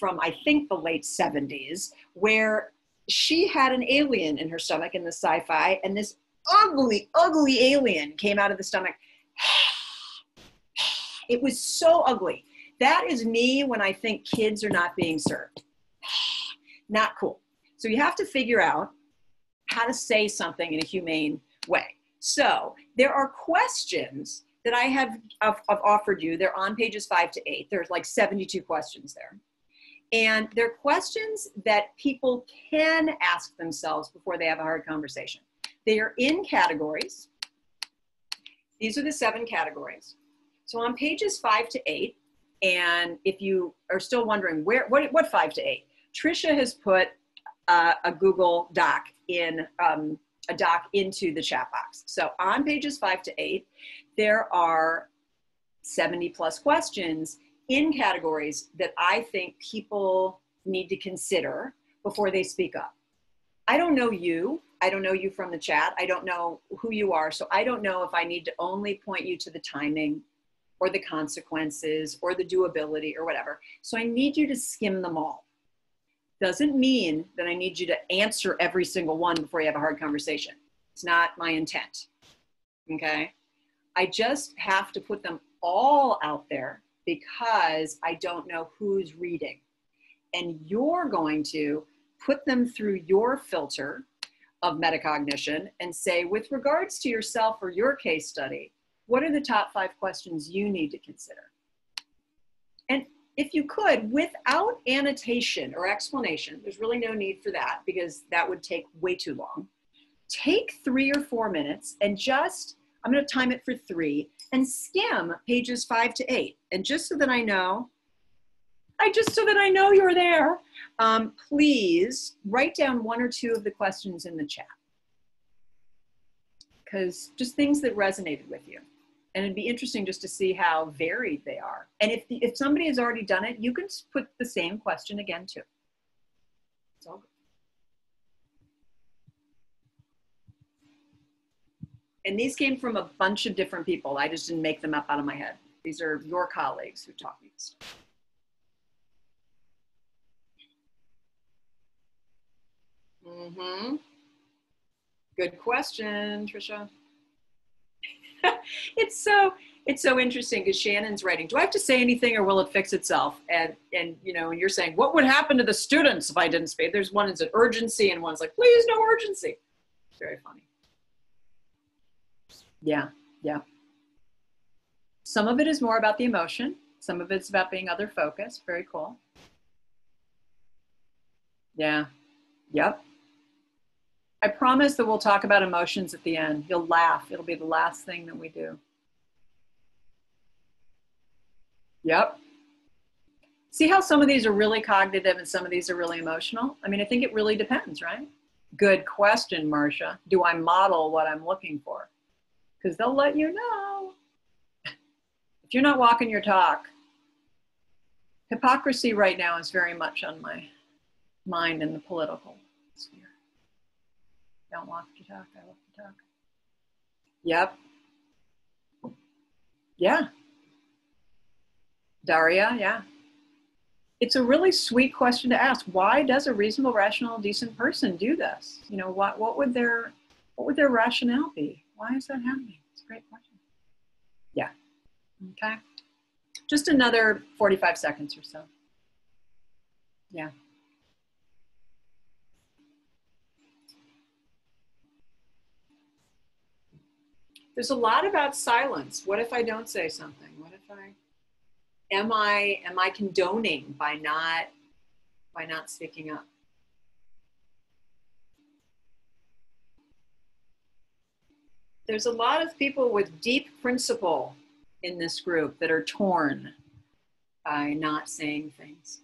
from, I think, the late 70s, where she had an alien in her stomach in the sci fi, and this ugly, ugly alien came out of the stomach (sighs) it was so ugly. That is me when I think kids are not being served. (sighs) not cool. So you have to figure out how to say something in a humane way. So there are questions that I have I've, I've offered you. They're on pages five to eight. There's like 72 questions there. And they're questions that people can ask themselves before they have a hard conversation. They are in categories. These are the seven categories. So on pages five to eight, and if you are still wondering where, what, what five to eight, Trisha has put uh, a Google Doc in um, a doc into the chat box. So on pages five to eight, there are 70 plus questions in categories that I think people need to consider before they speak up. I don't know you. I don't know you from the chat. I don't know who you are. So I don't know if I need to only point you to the timing or the consequences or the doability or whatever. So I need you to skim them all. Doesn't mean that I need you to answer every single one before you have a hard conversation. It's not my intent. Okay. I just have to put them all out there because I don't know who's reading. And you're going to put them through your filter of metacognition and say, with regards to yourself or your case study, what are the top five questions you need to consider? And if you could, without annotation or explanation, there's really no need for that because that would take way too long. Take three or four minutes and just, I'm going to time it for three, and skim pages five to eight. And just so that I know, I just so that I know you're there, um, please write down one or two of the questions in the chat. Because just things that resonated with you. And it'd be interesting just to see how varied they are. And if, the, if somebody has already done it, you can put the same question again too. It's all good. And these came from a bunch of different people. I just didn't make them up out of my head. These are your colleagues who taught me this. Mm-hmm. Good question, Trisha. (laughs) it's so it's so interesting because Shannon's writing, do I have to say anything or will it fix itself? And and you know, and you're saying, what would happen to the students if I didn't speak? There's one is an urgency and one's like, please no urgency. Very funny. Yeah, yeah. Some of it is more about the emotion. Some of it's about being other focused. Very cool. Yeah. Yep. I promise that we'll talk about emotions at the end. You'll laugh. It'll be the last thing that we do. Yep. See how some of these are really cognitive and some of these are really emotional? I mean, I think it really depends, right? Good question, Marcia. Do I model what I'm looking for? Because they'll let you know. if you're not walking your talk, hypocrisy right now is very much on my mind in the political sphere. Don't walk your talk, I walk your talk. Yep. Yeah. Daria, yeah. It's a really sweet question to ask. Why does a reasonable, rational, decent person do this? You know, what what would their what would their rationale be? Why is that happening? It's a great question. Yeah. Okay. Just another 45 seconds or so. Yeah. There's a lot about silence. What if I don't say something? What if I am I am I condoning by not by not speaking up? There's a lot of people with deep principle in this group that are torn by not saying things.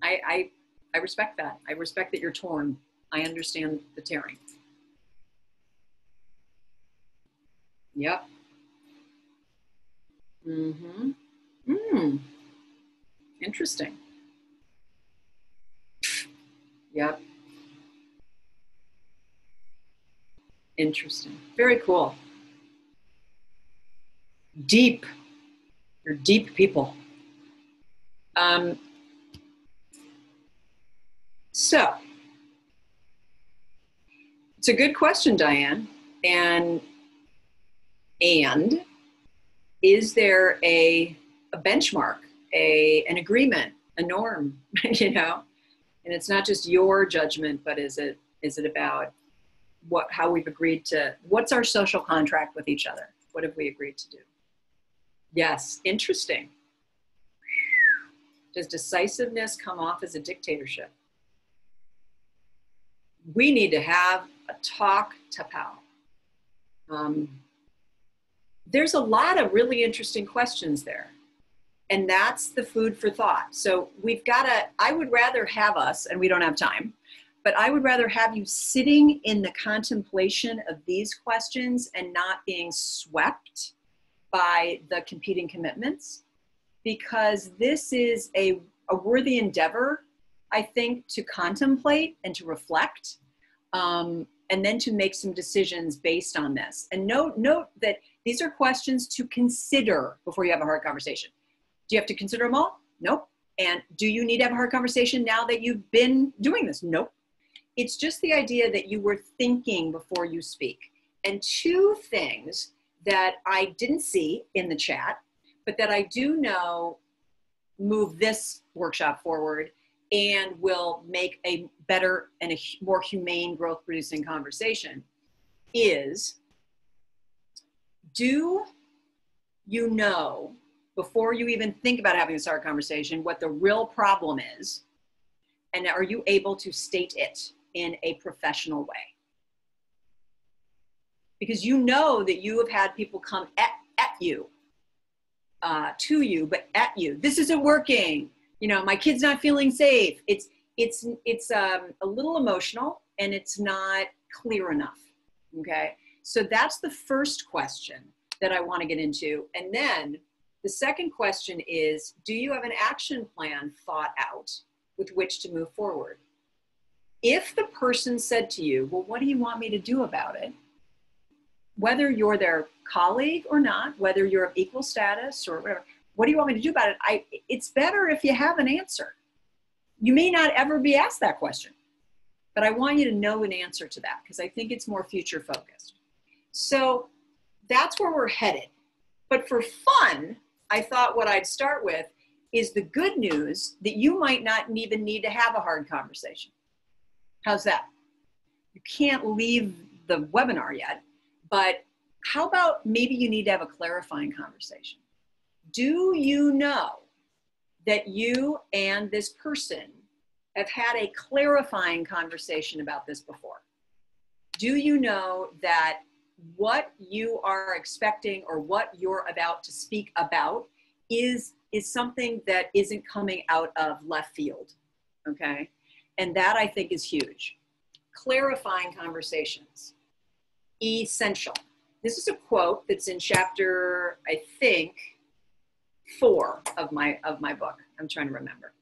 I, I, I respect that. I respect that you're torn. I understand the tearing. Yep. Mm-hmm. Hmm. Interesting. Yep. Interesting. Very cool. Deep. You're deep people. Um, so, it's a good question, Diane. And and is there a a benchmark, a, an agreement, a norm, (laughs) you know? And it's not just your judgment, but is it, is it about what, how we've agreed to, what's our social contract with each other? What have we agreed to do? Yes, interesting. Does decisiveness come off as a dictatorship? We need to have a talk to Pal. Um, there's a lot of really interesting questions there and that's the food for thought so we've got to i would rather have us and we don't have time but i would rather have you sitting in the contemplation of these questions and not being swept by the competing commitments because this is a, a worthy endeavor i think to contemplate and to reflect um, and then to make some decisions based on this and note note that these are questions to consider before you have a hard conversation do you have to consider them all? Nope. And do you need to have a hard conversation now that you've been doing this? Nope. It's just the idea that you were thinking before you speak. And two things that I didn't see in the chat, but that I do know move this workshop forward and will make a better and a more humane growth producing conversation is do you know before you even think about having this hard conversation what the real problem is and are you able to state it in a professional way. Because you know that you have had people come at, at you uh, to you but at you. This isn't working. You know my kid's not feeling safe. It's it's it's um, a little emotional and it's not clear enough okay? So that's the first question that i want to get into. And then the second question is Do you have an action plan thought out with which to move forward? If the person said to you, Well, what do you want me to do about it? whether you're their colleague or not, whether you're of equal status or whatever, what do you want me to do about it? I, it's better if you have an answer. You may not ever be asked that question, but I want you to know an answer to that because I think it's more future focused. So that's where we're headed. But for fun, I thought what I'd start with is the good news that you might not even need to have a hard conversation. How's that? You can't leave the webinar yet, but how about maybe you need to have a clarifying conversation? Do you know that you and this person have had a clarifying conversation about this before? Do you know that what you are expecting or what you're about to speak about is is something that isn't coming out of left field okay and that i think is huge. Clarifying conversations. Essential. This is a quote that's in chapter i think four of my of my book. I'm trying to remember.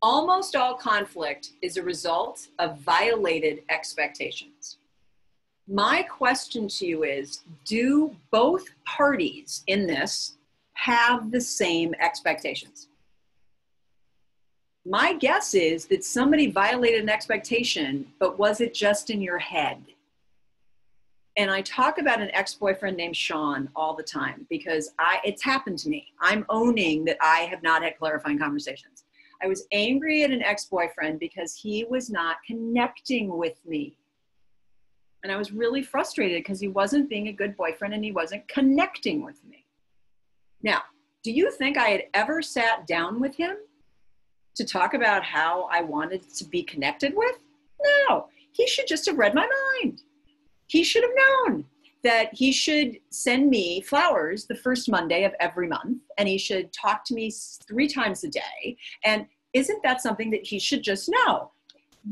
Almost all conflict is a result of violated expectations. My question to you is do both parties in this have the same expectations? My guess is that somebody violated an expectation, but was it just in your head? And I talk about an ex-boyfriend named Sean all the time because I it's happened to me. I'm owning that I have not had clarifying conversations. I was angry at an ex-boyfriend because he was not connecting with me. And I was really frustrated because he wasn't being a good boyfriend and he wasn't connecting with me. Now, do you think I had ever sat down with him to talk about how I wanted to be connected with? No, he should just have read my mind. He should have known that he should send me flowers the first Monday of every month and he should talk to me three times a day. And isn't that something that he should just know?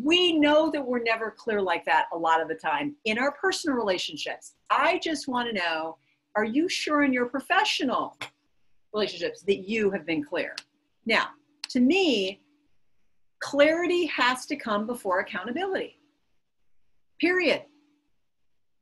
we know that we're never clear like that a lot of the time in our personal relationships. I just want to know are you sure in your professional relationships that you have been clear? Now, to me, clarity has to come before accountability. Period.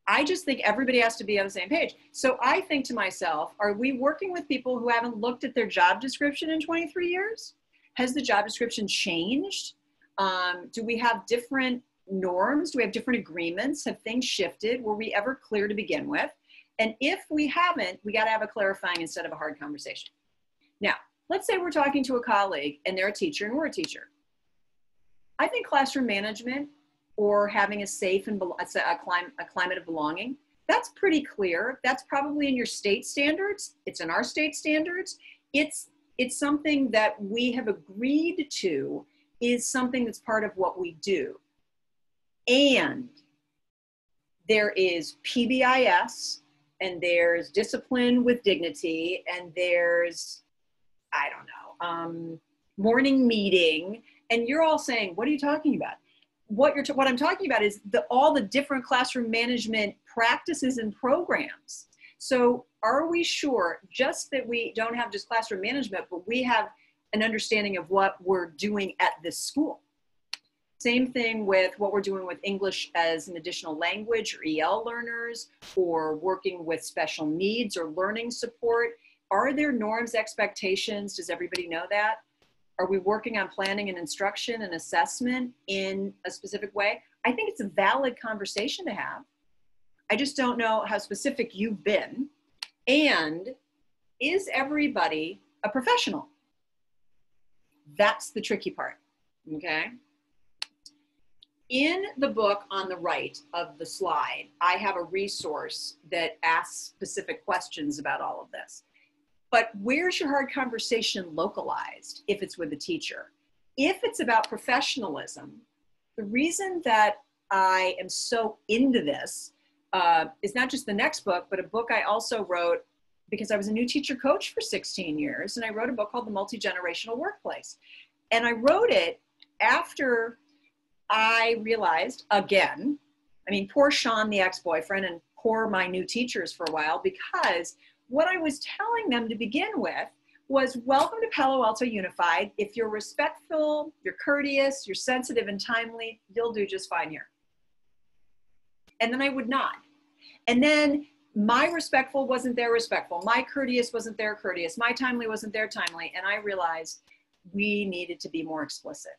I just think everybody has to be on the same page. So I think to myself, are we working with people who haven't looked at their job description in 23 years? Has the job description changed? Um, do we have different norms? Do we have different agreements? Have things shifted? Were we ever clear to begin with? And if we haven't, we got to have a clarifying instead of a hard conversation. Now, let's say we're talking to a colleague and they're a teacher and we're a teacher. I think classroom management or having a safe and a, clim- a climate of belonging, that's pretty clear. That's probably in your state standards. It's in our state standards. It's, it's something that we have agreed to is something that's part of what we do. And there is PBIS, and there's discipline with dignity, and there's, I don't know, um, morning meeting, and you're all saying, "What are you talking about?" What you're t- what I'm talking about is the all the different classroom management practices and programs. So, are we sure just that we don't have just classroom management, but we have an understanding of what we're doing at this school. Same thing with what we're doing with English as an additional language or EL learners or working with special needs or learning support. Are there norms, expectations? Does everybody know that? Are we working on planning and instruction and assessment in a specific way? I think it's a valid conversation to have. I just don't know how specific you've been. And is everybody a professional? That's the tricky part. Okay. In the book on the right of the slide, I have a resource that asks specific questions about all of this. But where's your hard conversation localized if it's with a teacher? If it's about professionalism, the reason that I am so into this uh, is not just the next book, but a book I also wrote because I was a new teacher coach for 16 years and I wrote a book called The Multi Generational Workplace. And I wrote it after I realized again, I mean, poor Sean, the ex boyfriend, and poor my new teachers for a while because what I was telling them to begin with was welcome to Palo Alto Unified. If you're respectful, you're courteous, you're sensitive and timely, you'll do just fine here. And then I would not. And then my respectful wasn't their respectful. My courteous wasn't their courteous. My timely wasn't their timely. And I realized we needed to be more explicit.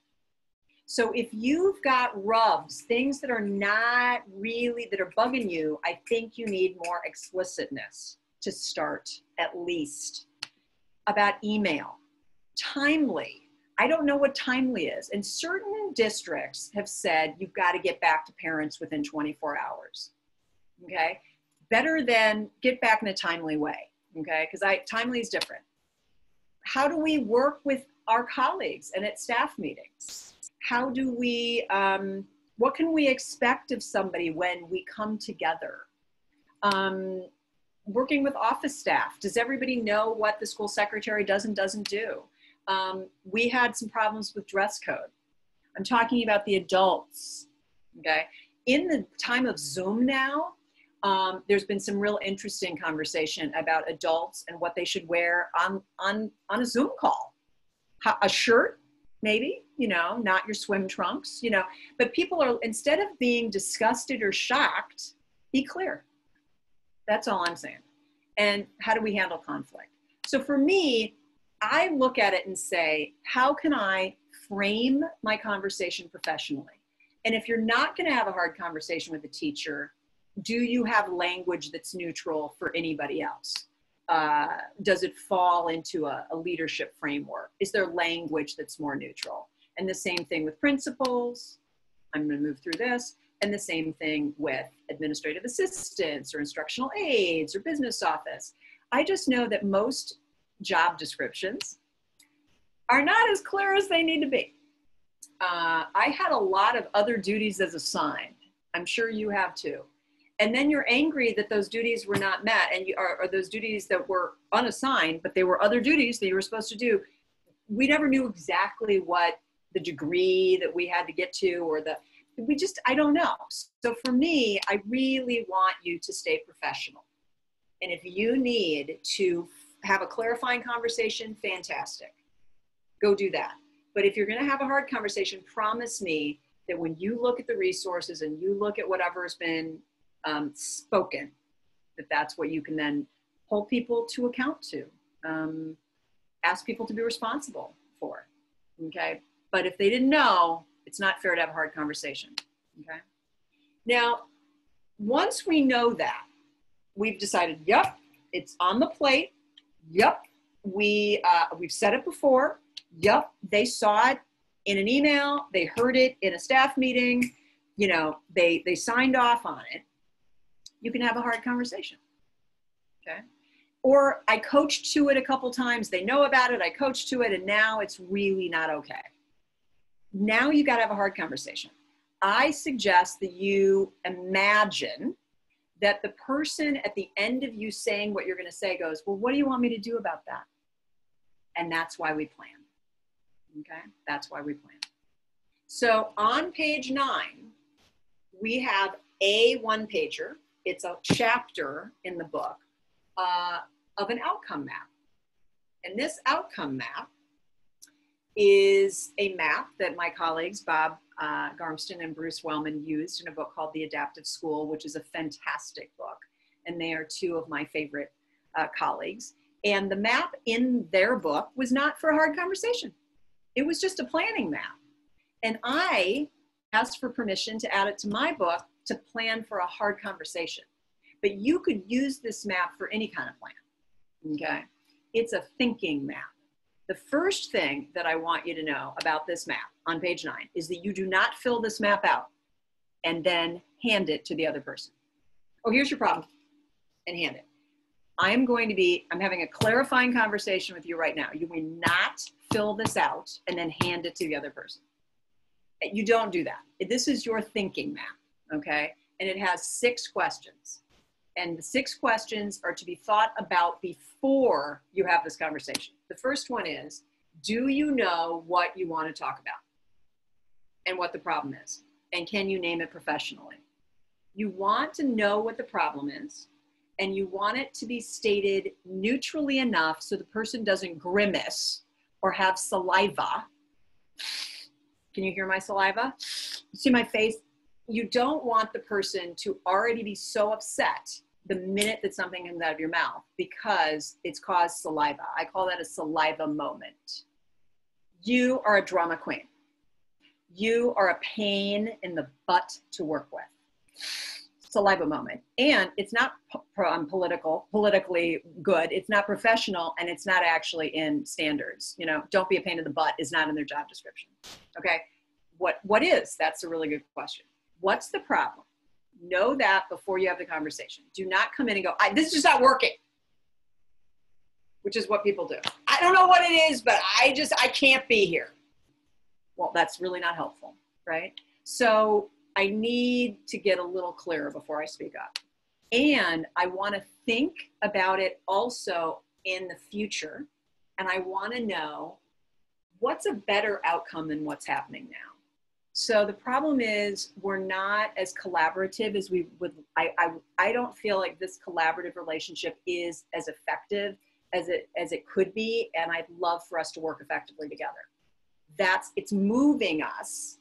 So if you've got rubs, things that are not really, that are bugging you, I think you need more explicitness to start at least about email. Timely. I don't know what timely is. And certain districts have said you've got to get back to parents within 24 hours. Okay. Better than get back in a timely way. Okay. Because I timely is different. How do we work with our colleagues and at staff meetings? How do we, um, what can we expect of somebody when we come together? Um, working with office staff, does everybody know what the school secretary does and doesn't do? Um, we had some problems with dress code. I'm talking about the adults, okay? In the time of Zoom now, um, there's been some real interesting conversation about adults and what they should wear on, on, on a Zoom call a shirt maybe you know not your swim trunks you know but people are instead of being disgusted or shocked be clear that's all i'm saying and how do we handle conflict so for me i look at it and say how can i frame my conversation professionally and if you're not going to have a hard conversation with a teacher do you have language that's neutral for anybody else uh, does it fall into a, a leadership framework? Is there language that's more neutral? And the same thing with principals. I'm going to move through this. And the same thing with administrative assistants or instructional aides or business office. I just know that most job descriptions are not as clear as they need to be. Uh, I had a lot of other duties as assigned. I'm sure you have too and then you're angry that those duties were not met and you are those duties that were unassigned but they were other duties that you were supposed to do we never knew exactly what the degree that we had to get to or the we just i don't know so for me i really want you to stay professional and if you need to have a clarifying conversation fantastic go do that but if you're going to have a hard conversation promise me that when you look at the resources and you look at whatever has been um, spoken, that that's what you can then hold people to account to, um, ask people to be responsible for. Okay. But if they didn't know, it's not fair to have a hard conversation. Okay. Now, once we know that, we've decided, yep, it's on the plate. Yep, we uh, we've said it before. Yep, they saw it in an email. They heard it in a staff meeting. You know, they they signed off on it you can have a hard conversation. Okay. Or I coached to it a couple times. They know about it. I coached to it, and now it's really not okay. Now you got to have a hard conversation. I suggest that you imagine that the person at the end of you saying what you're going to say goes, Well, what do you want me to do about that? And that's why we plan. Okay? That's why we plan. So on page nine, we have a one pager it's a chapter in the book uh, of an outcome map. And this outcome map is a map that my colleagues, Bob uh, Garmston and Bruce Wellman, used in a book called The Adaptive School, which is a fantastic book. And they are two of my favorite uh, colleagues. And the map in their book was not for a hard conversation, it was just a planning map. And I asked for permission to add it to my book to plan for a hard conversation. But you could use this map for any kind of plan. Okay. It's a thinking map. The first thing that I want you to know about this map on page nine is that you do not fill this map out and then hand it to the other person. Oh, here's your problem, and hand it. I'm going to be, I'm having a clarifying conversation with you right now. You will not fill this out and then hand it to the other person. You don't do that. This is your thinking map okay? And it has six questions. And the six questions are to be thought about before you have this conversation. The first one is Do you know what you want to talk about and what the problem is? And can you name it professionally? You want to know what the problem is, and you want it to be stated neutrally enough so the person doesn't grimace or have saliva. Can you hear my saliva? See my face? you don't want the person to already be so upset the minute that something comes out of your mouth because it's caused saliva. I call that a saliva moment. You are a drama queen. You are a pain in the butt to work with. Saliva moment. And it's not um, political, politically good. It's not professional and it's not actually in standards. You know, don't be a pain in the butt is not in their job description. Okay. What what is? That's a really good question. What's the problem? Know that before you have the conversation. Do not come in and go, this is just not working. Which is what people do. I don't know what it is, but I just I can't be here. Well, that's really not helpful, right? So I need to get a little clearer before I speak up. And I want to think about it also in the future. And I want to know what's a better outcome than what's happening now. So the problem is we're not as collaborative as we would. I, I, I don't feel like this collaborative relationship is as effective as it as it could be, and I'd love for us to work effectively together. That's it's moving us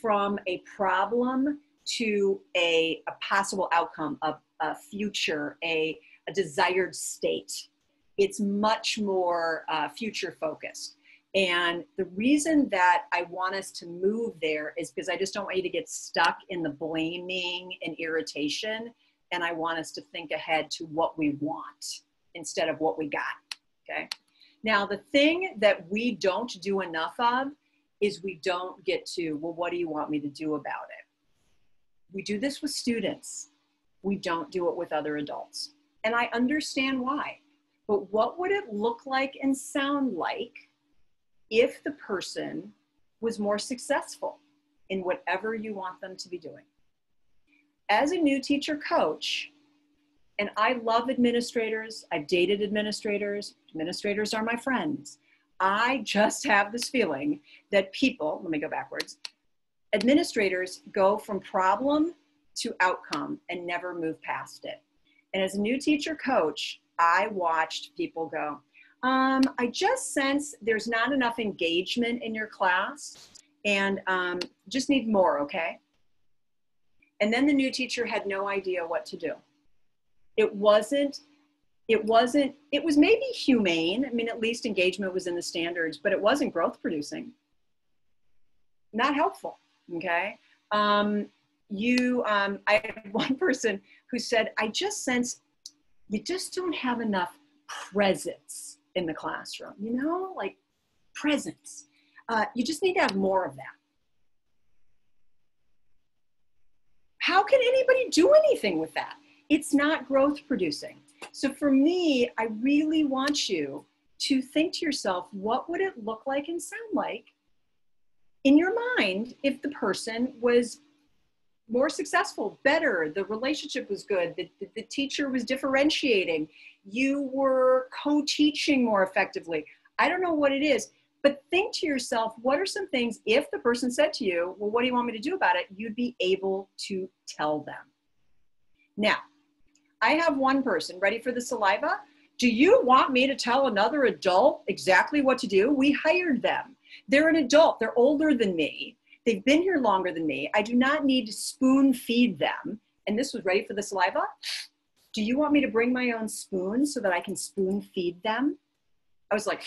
from a problem to a, a possible outcome, a, a future, a, a desired state. It's much more uh, future focused. And the reason that I want us to move there is because I just don't want you to get stuck in the blaming and irritation. And I want us to think ahead to what we want instead of what we got. Okay. Now, the thing that we don't do enough of is we don't get to, well, what do you want me to do about it? We do this with students. We don't do it with other adults. And I understand why. But what would it look like and sound like if the person was more successful in whatever you want them to be doing. As a new teacher coach, and I love administrators, I've dated administrators, administrators are my friends. I just have this feeling that people, let me go backwards, administrators go from problem to outcome and never move past it. And as a new teacher coach, I watched people go, um, I just sense there's not enough engagement in your class and um, just need more, okay? And then the new teacher had no idea what to do. It wasn't, it wasn't, it was maybe humane. I mean, at least engagement was in the standards, but it wasn't growth producing. Not helpful, okay? Um, you, um, I had (laughs) one person who said, I just sense you just don't have enough presence in the classroom, you know, like presence. Uh, you just need to have more of that. How can anybody do anything with that? It's not growth producing. So for me, I really want you to think to yourself, what would it look like and sound like in your mind if the person was more successful, better, the relationship was good, the, the, the teacher was differentiating, you were co teaching more effectively. I don't know what it is, but think to yourself what are some things, if the person said to you, Well, what do you want me to do about it? you'd be able to tell them. Now, I have one person ready for the saliva. Do you want me to tell another adult exactly what to do? We hired them. They're an adult, they're older than me. They've been here longer than me. I do not need to spoon feed them. And this was ready for the saliva do you want me to bring my own spoon so that I can spoon feed them? I was like,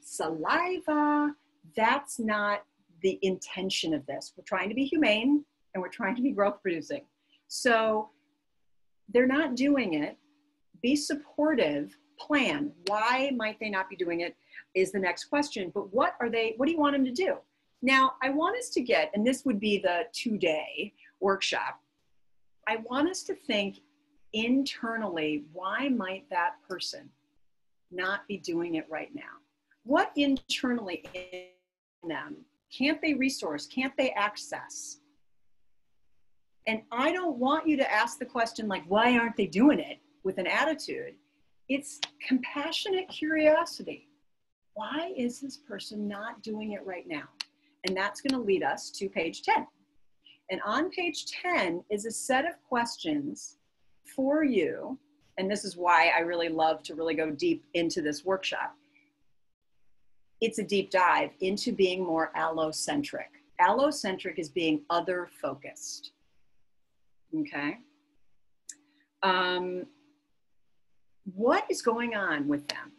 saliva, that's not the intention of this. We're trying to be humane and we're trying to be growth producing. So they're not doing it. Be supportive, plan. Why might they not be doing it is the next question. But what are they, what do you want them to do? Now, I want us to get, and this would be the two day workshop, I want us to think internally, why might that person not be doing it right now? What internally in them can't they resource? Can't they access? And I don't want you to ask the question, like, why aren't they doing it with an attitude? It's compassionate curiosity. Why is this person not doing it right now? And that's going to lead us to page 10. And on page 10 is a set of questions for you, and this is why I really love to really go deep into this workshop. It's a deep dive into being more allocentric. Allocentric is being other focused. Okay. Um, what is going on with them?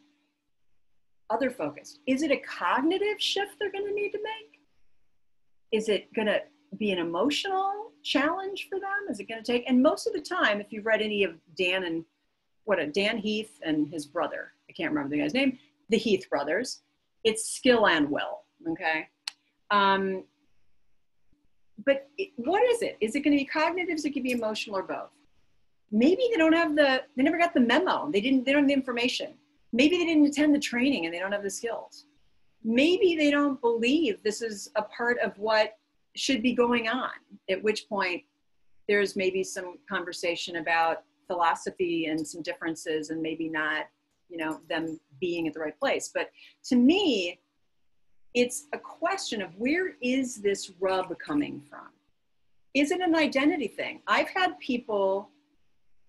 Other focused. Is it a cognitive shift they're going to need to make? Is it going to be an emotional challenge for them? Is it going to take? And most of the time, if you've read any of Dan and what a Dan Heath and his brother, I can't remember the guy's name, the Heath brothers, it's skill and will. Okay. Um, but it, what is it? Is it going to be cognitive? Is it going to be emotional or both? Maybe they don't have the, they never got the memo. They didn't, they don't have the information. Maybe they didn't attend the training and they don't have the skills. Maybe they don't believe this is a part of what should be going on, at which point there's maybe some conversation about philosophy and some differences and maybe not, you know, them being at the right place. But to me, it's a question of where is this rub coming from? Is it an identity thing? I've had people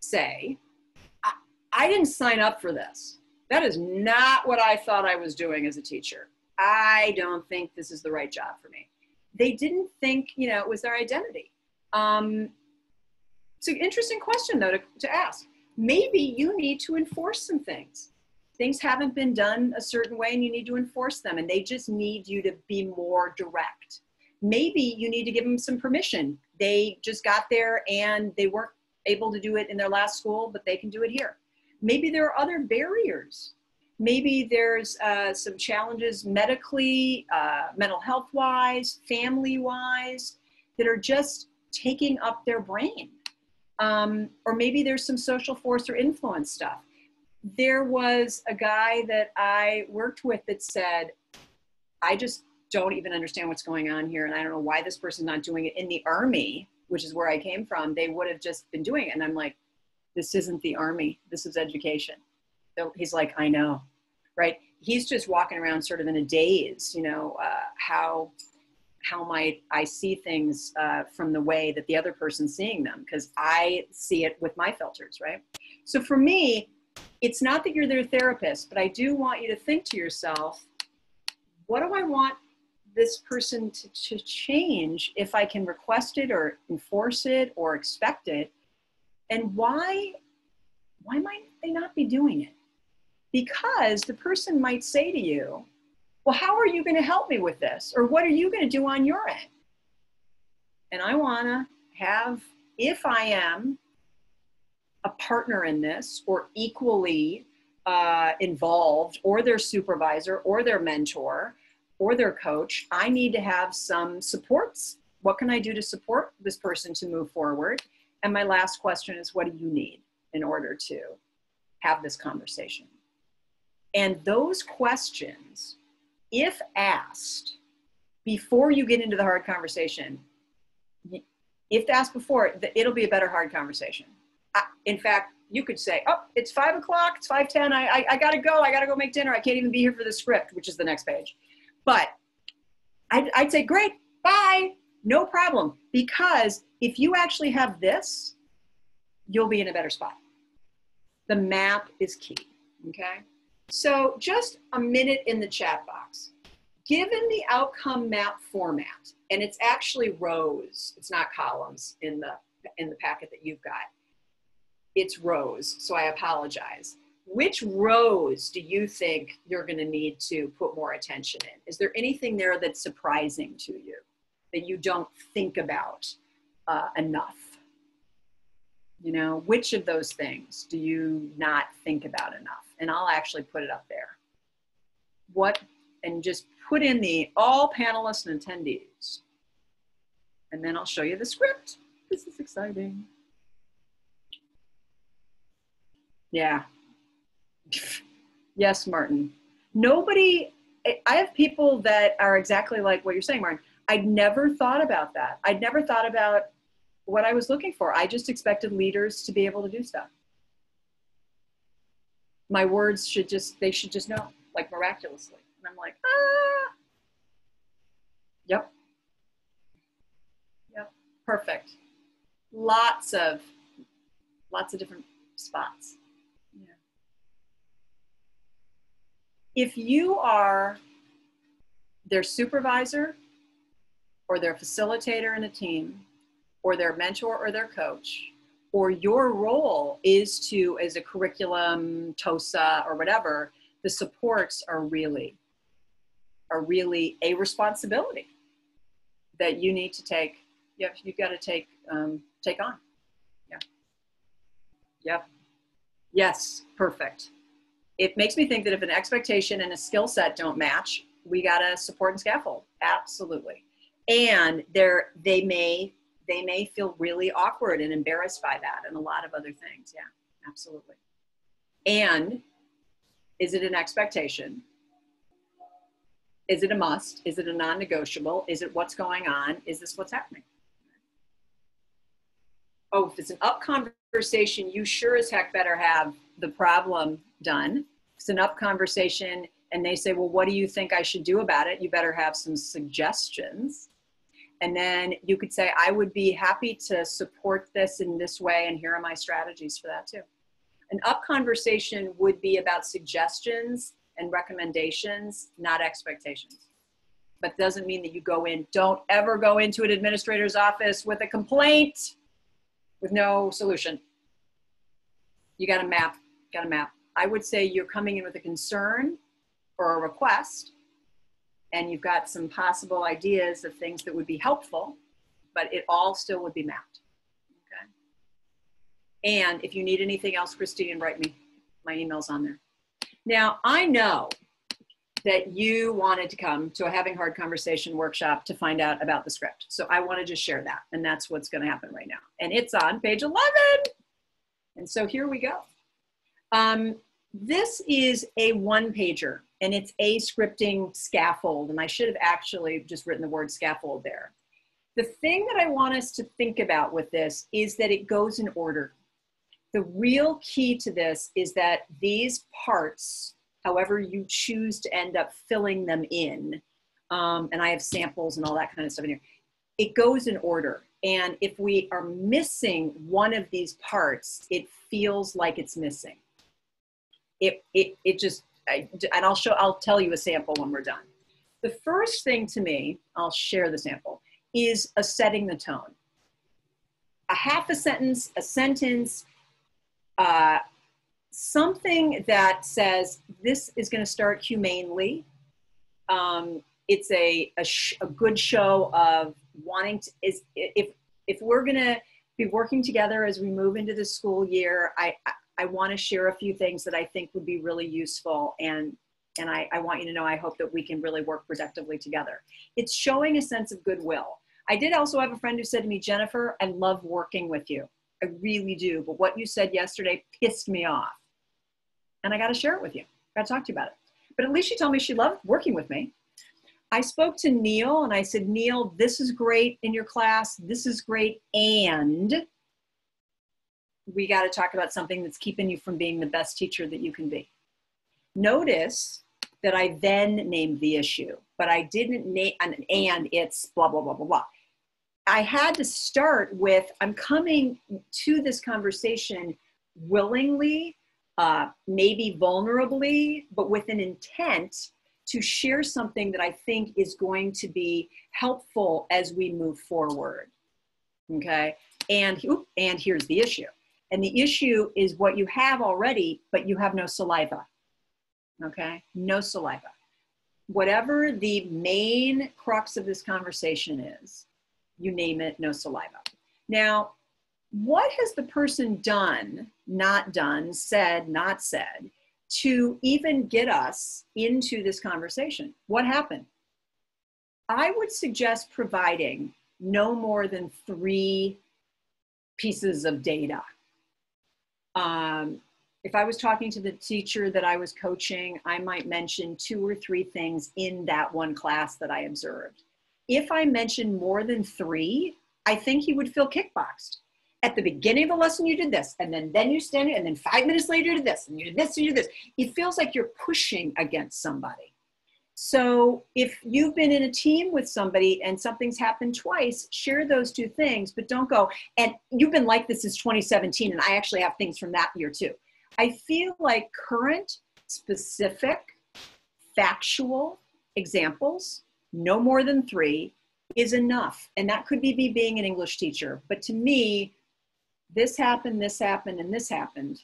say, I, I didn't sign up for this. That is not what I thought I was doing as a teacher. I don't think this is the right job for me. They didn't think, you know, it was their identity. Um, it's an interesting question, though, to, to ask. Maybe you need to enforce some things things haven't been done a certain way and you need to enforce them and they just need you to be more direct maybe you need to give them some permission they just got there and they weren't able to do it in their last school but they can do it here maybe there are other barriers maybe there's uh, some challenges medically uh, mental health wise family wise that are just taking up their brain um, or maybe there's some social force or influence stuff there was a guy that I worked with that said, I just don't even understand what's going on here. And I don't know why this person's not doing it in the army, which is where I came from. They would have just been doing it. And I'm like, this isn't the army, this is education. He's like, I know, right? He's just walking around sort of in a daze, you know, uh, how how might I see things uh, from the way that the other person's seeing them? Because I see it with my filters, right? So for me, it's not that you're their therapist, but I do want you to think to yourself, what do I want this person to, to change if I can request it or enforce it or expect it? And why, why might they not be doing it? Because the person might say to you, well, how are you going to help me with this? Or what are you going to do on your end? And I want to have, if I am a partner in this or equally uh, involved or their supervisor or their mentor or their coach, I need to have some supports. What can I do to support this person to move forward? And my last question is what do you need in order to have this conversation? And those questions, if asked before you get into the hard conversation, if asked before, it'll be a better hard conversation in fact, you could say, oh, it's five o'clock, it's 5.10, I, I, I gotta go, I gotta go make dinner, I can't even be here for the script, which is the next page. But I'd, I'd say, great, bye, no problem. Because if you actually have this, you'll be in a better spot. The map is key, okay? So just a minute in the chat box. Given the outcome map format, and it's actually rows, it's not columns in the, in the packet that you've got it's rows, so I apologize. Which rows do you think you're going to need to put more attention in? Is there anything there that's surprising to you that you don't think about uh, enough? You know, which of those things do you not think about enough? And I'll actually put it up there. What, and just put in the all panelists and attendees. And then I'll show you the script. This is exciting. Yeah. (laughs) yes, Martin. Nobody, I have people that are exactly like what you're saying, Martin. I'd never thought about that. I'd never thought about what I was looking for. I just expected leaders to be able to do stuff. My words should just, they should just know, like miraculously. And I'm like, ah. Yep. Yep. Perfect. Lots of, lots of different spots. yeah. if you are their supervisor or their facilitator in a team or their mentor or their coach or your role is to, as a curriculum, TOSA, or whatever, the supports are really, are really a responsibility that you need to take. Yep, you've got to take um, take on. Yeah. Yep. Yes. Perfect. It makes me think that if an expectation and a skill set don't match, we got to support and scaffold. Absolutely. And they're they may they may feel really awkward and embarrassed by that and a lot of other things. Yeah, absolutely. And is it an expectation? Is it a must? Is it a non negotiable? Is it what's going on? Is this what's happening? Oh, if it's an up conversation, you sure as heck better have the problem done. If it's an up conversation and they say, Well, what do you think I should do about it? You better have some suggestions and then you could say, I would be happy to support this in this way, and here are my strategies for that too. An up conversation would be about suggestions and recommendations, not expectations. But doesn't mean that you go in, don't ever go into an administrator's office with a complaint with no solution. You got a map, got a map. I would say you're coming in with a concern or a request and you've got some possible ideas of things that would be helpful, but it all still would be mapped. Okay. And if you need anything else, Christine, write me. My email's on there. Now, I know that you wanted to come to a Having Hard Conversation workshop to find out about the script. So I want to just share that. And that's what's going to happen right now. And it's on page 11. And so here we go. Um, this is a one pager and it's a scripting scaffold. And I should have actually just written the word scaffold there. The thing that I want us to think about with this is that it goes in order. The real key to this is that these parts, however you choose to end up filling them in, um, and I have samples and all that kind of stuff in here, it goes in order. And if we are missing one of these parts, it feels like it's missing. It, it, it just I, and I'll show, I'll tell you a sample when we're done. The first thing to me, I'll share the sample, is a setting the tone. A half a sentence, a sentence, uh, something that says this is going to start humanely. Um, it's a, a, sh- a, good show of wanting to, is if, if we're going to be working together as we move into the school year, I, I want to share a few things that I think would be really useful and and I, I want you to know I hope that we can really work productively together. It's showing a sense of goodwill. I did also have a friend who said to me, Jennifer, I love working with you. I really do. But what you said yesterday pissed me off. And I got to share it with you. I got to talk to you about it. But at least she told me she loved working with me. I spoke to Neil and I said, Neil, this is great in your class. This is great. And we got to talk about something that's keeping you from being the best teacher that you can be. Notice that I then named the issue, but I didn't name, and, and it's blah, blah, blah, blah, blah. I had to start with I'm coming to this conversation willingly, uh, maybe vulnerably, but with an intent to share something that I think is going to be helpful as we move forward. Okay. And, and here's the issue and the issue is what you have already, but you have no saliva. Okay? No saliva. Whatever the main crux of this conversation is, you name it, no saliva. Now, what has the person done, not done, said, not said, to even get us into this conversation? What happened? I would suggest providing no more than three pieces of data um, if I was talking to the teacher that I was coaching, I might mention two or three things in that one class that I observed. If I mentioned more than three, I think he would feel kickboxed. At the beginning of the lesson, you did this, and then then you stand, and then five minutes later, you did this, and you did this, and you did this. It feels like you're pushing against somebody. So if you've been in a team with somebody and something's happened twice, share those two things, but don't go, and you've been like this since 2017, and I actually have things from that year too. I feel like current, specific, factual examples, no more than three, is enough. And that could be me being an English teacher. But to me, this happened, this happened, and this happened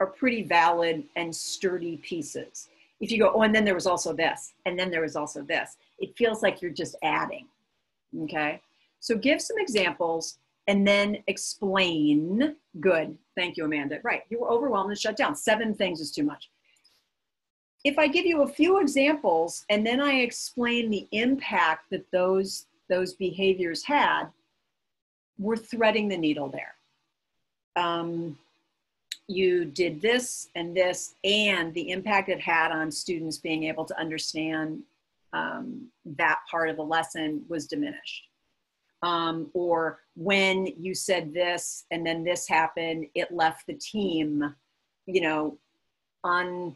are pretty valid and sturdy pieces. If you go, oh, and then there was also this, and then there was also this, it feels like you're just adding. Okay. So give some examples and then explain. Good. Thank you, Amanda. Right. You were overwhelmed and shut down. Seven things is too much. If I give you a few examples and then I explain the impact that those, those behaviors had, we're threading the needle there. Um, you did this and this, and the impact it had on students being able to understand um, that part of the lesson was diminished. Um, or when you said this and then this happened, it left the team, you know, on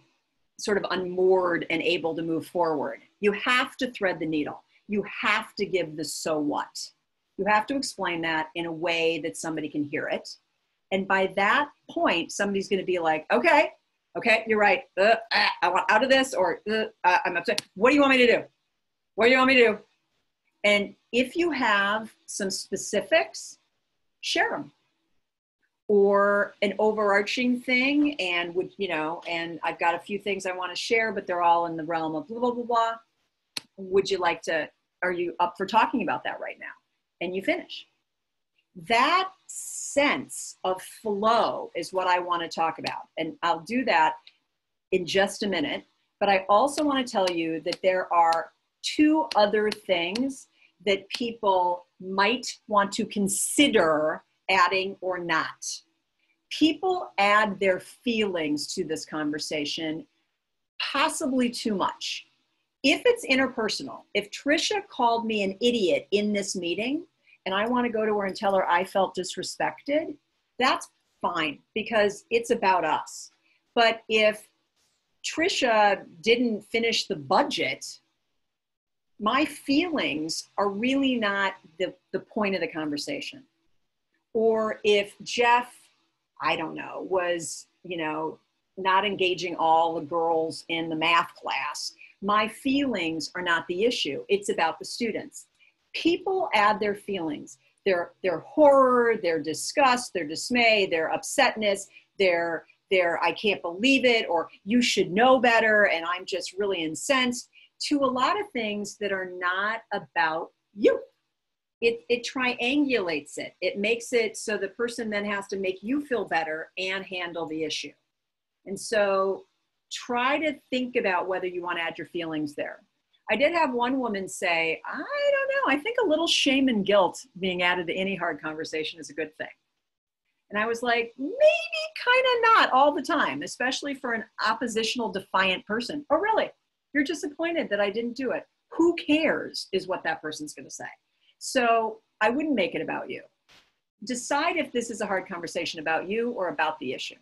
sort of unmoored and able to move forward. You have to thread the needle. You have to give the so what. You have to explain that in a way that somebody can hear it. And by that point, somebody's going to be like, okay, okay, you're right. Uh, ah, I want out of this, or uh, uh, I'm upset. What do you want me to do? What do you want me to do? And if you have some specifics, share them. Or an overarching thing, and would you know, and I've got a few things I want to share, but they're all in the realm of blah blah blah blah. Would you like to? Are you up for talking about that right now? And you finish. That sense of flow is what I want to talk about. And I'll do that in just a minute. But I also want to tell you that there are two other things that people might want to consider adding or not. People add their feelings to this conversation, possibly too much. If it's interpersonal, if Trisha called me an idiot in this meeting, and I want to go to her and tell her I felt disrespected, that's fine because it's about us. But if Trisha didn't finish the budget, my feelings are really not the, the point of the conversation. Or if Jeff, I don't know, was, you know, not engaging all the girls in the math class, my feelings are not the issue. It's about the students people add their feelings. Their their horror their disgust their dismay their upsetness their their i can't believe it or you should know better and i'm just really incensed to a lot of things that are not about you. It, it triangulates it. It makes it so the person then has to make you feel better and handle the issue. And so try to think about whether you want to add your feelings there I did have one woman say, I don't know, I think a little shame and guilt being added to any hard conversation is a good thing. And I was like, maybe kind of not all the time, especially for an oppositional, defiant person. Oh, really? You're disappointed that I didn't do it. Who cares, is what that person's going to say. So I wouldn't make it about you. Decide if this is a hard conversation about you or about the issue.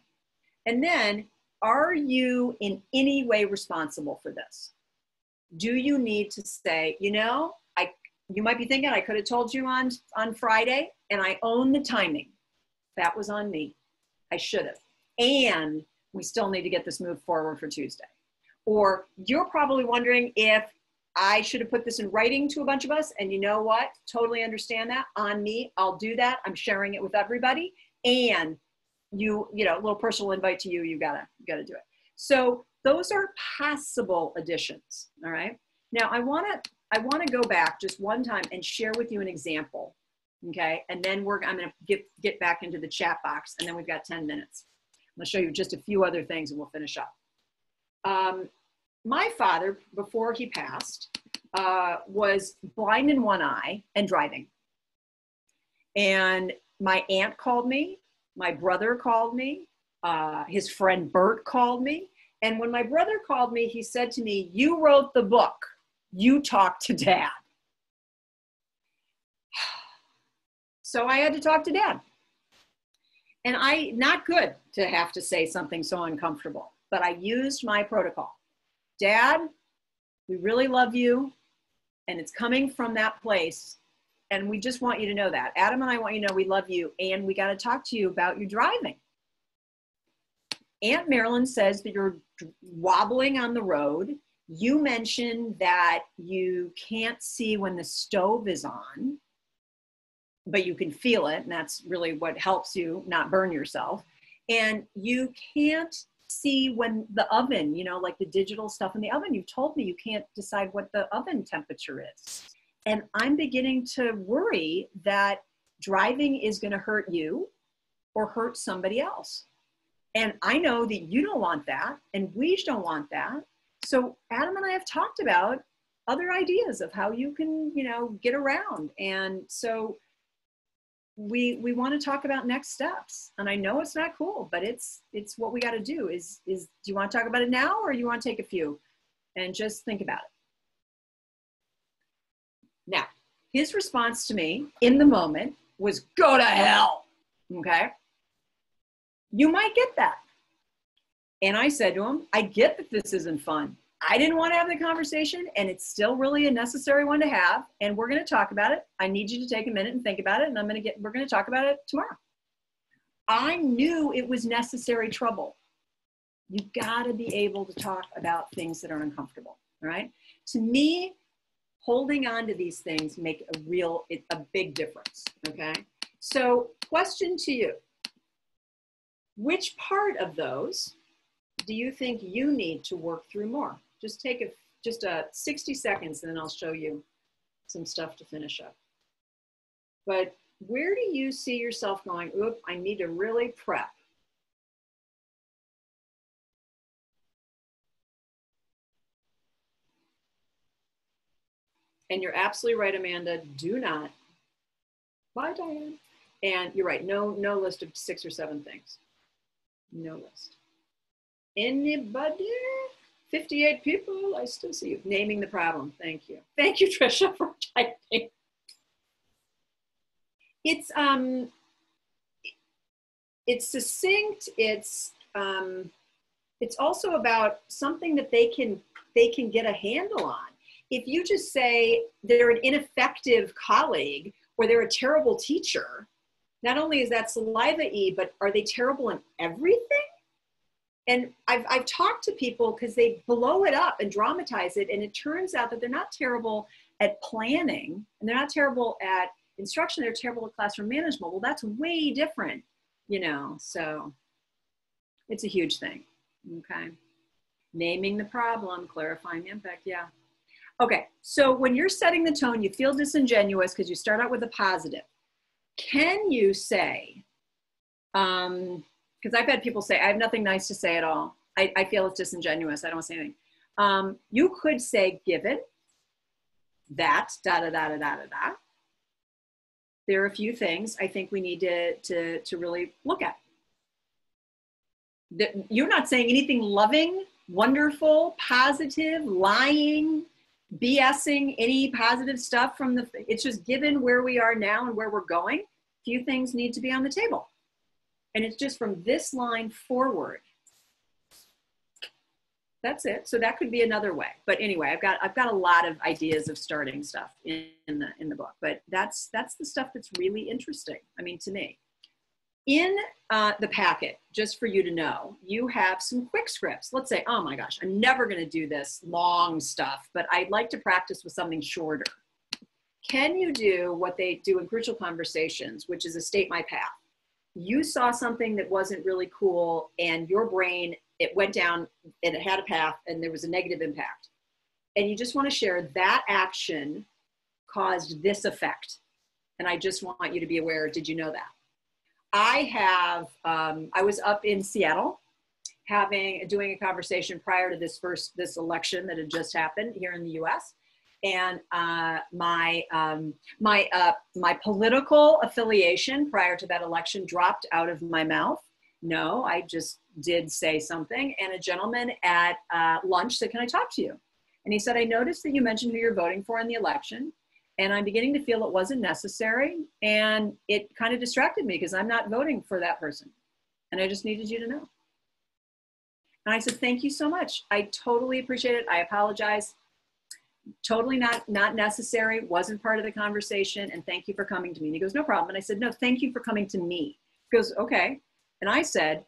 And then, are you in any way responsible for this? Do you need to say, you know, I you might be thinking I could have told you on on Friday and I own the timing. That was on me. I should have. And we still need to get this moved forward for Tuesday. Or you're probably wondering if I should have put this in writing to a bunch of us. And you know what? Totally understand that. On me, I'll do that. I'm sharing it with everybody. And you, you know, a little personal invite to you, you gotta, you gotta do it. So those are possible additions, all right? Now I wanna, I wanna go back just one time and share with you an example, okay? And then we're, I'm gonna get, get back into the chat box and then we've got 10 minutes. I'm gonna show you just a few other things and we'll finish up. Um, my father, before he passed, uh, was blind in one eye and driving. And my aunt called me, my brother called me, uh, his friend Bert called me, and when my brother called me, he said to me, You wrote the book, you talked to dad. (sighs) So I had to talk to dad. And I, not good to have to say something so uncomfortable, but I used my protocol. Dad, we really love you, and it's coming from that place. And we just want you to know that. Adam and I want you to know we love you, and we got to talk to you about your driving. Aunt Marilyn says that you're wobbling on the road. You mentioned that you can't see when the stove is on. but you can feel it, and that's really what helps you not burn yourself. And you can't see when the oven, you know, like the digital stuff in the oven, you've told me you can't decide what the oven temperature is. And I'm beginning to worry that driving is going to hurt you or hurt somebody else. And I know that you don't want that, and we don't want that. So Adam and I have talked about other ideas of how you can, you know, get around. And so we we want to talk about next steps. And I know it's not cool, but it's it's what we got to do. Is is do you want to talk about it now, or you want to take a few and just think about it? Now, his response to me in the moment was, "Go to hell." Okay you might get that. And I said to him, I get that this isn't fun. I didn't want to have the conversation, and it's still really a necessary one to have. And we're going to talk about it. I need you to take a minute and think about it, and I'm going to get, we're going to talk about it tomorrow. I knew it was necessary trouble. You've got to be able to talk about things that are uncomfortable, right? To me, holding on to these things make a real, a big difference, okay? So question to you which part of those do you think you need to work through more? Just take a, just a 60 seconds and then I'll show you some stuff to finish up. But where do you see yourself going, oop, I need to really prep? And you're absolutely right, Amanda. Do not. Bye, Diane. And you're right. No, no list of six or seven things. No list. Anybody? 58 people. I still see you. Naming the problem. Thank you. Thank you, Trisha, (laughs) for typing. It's um it's succinct, it's um it's also about something that they can they can get a handle on. If you just say they're an ineffective colleague or they're a terrible teacher, not only is that saliva e, but are they terrible in everything? And I've, I've talked to people because they blow it up and dramatize it. And it turns out that they're not terrible at planning and they're not terrible at instruction. They're terrible at classroom management. Well, that's way different, you know? So it's a huge thing. Okay. Naming the problem, clarifying the impact. Yeah. Okay. So when you're setting the tone, you feel disingenuous because you start out with a positive can you say, because um, I've had people say, I have nothing nice to say at all. I, I feel it's disingenuous. I don't say anything. Um, you could say, given that, da da da da da da da. There are a few things I think we need to, to, to really look at. That you're not saying anything loving, wonderful, positive, lying, BSing any positive stuff from the, it's just given where we are now and where we're going, few things need to be on the table. And it's just from this line forward. That's it. So that could be another way. But anyway, I've got I've got a lot of ideas of starting stuff in, in the in the book. But that's that's the stuff that's really interesting. I mean, to me in uh, the packet, just for you to know, you have some quick scripts. Let's say, oh my gosh, I'm never going to do this long stuff, but I'd like to practice with something shorter. Can you do what they do in crucial conversations, which is a state my path? You saw something that wasn't really cool, and your brain, it went down and it had a path, and there was a negative impact. And you just want to share that action caused this effect. And I just want you to be aware did you know that? I have, um, I was up in Seattle having, doing a conversation prior to this first, this election that had just happened here in the US. And uh, my, um, my, uh, my political affiliation prior to that election dropped out of my mouth. No, I just did say something. And a gentleman at uh, lunch said, Can I talk to you? And he said, I noticed that you mentioned who you're voting for in the election and I'm beginning to feel it wasn't necessary. And it kind of distracted me because I'm not voting for that person. And I just needed you to know. And I said, thank you so much. I totally appreciate it. I apologize. Totally not, not necessary, wasn't part of the conversation. And thank you for coming to me. And he goes, no problem. And I said, no, thank you for coming to me. He goes, okay. And I said,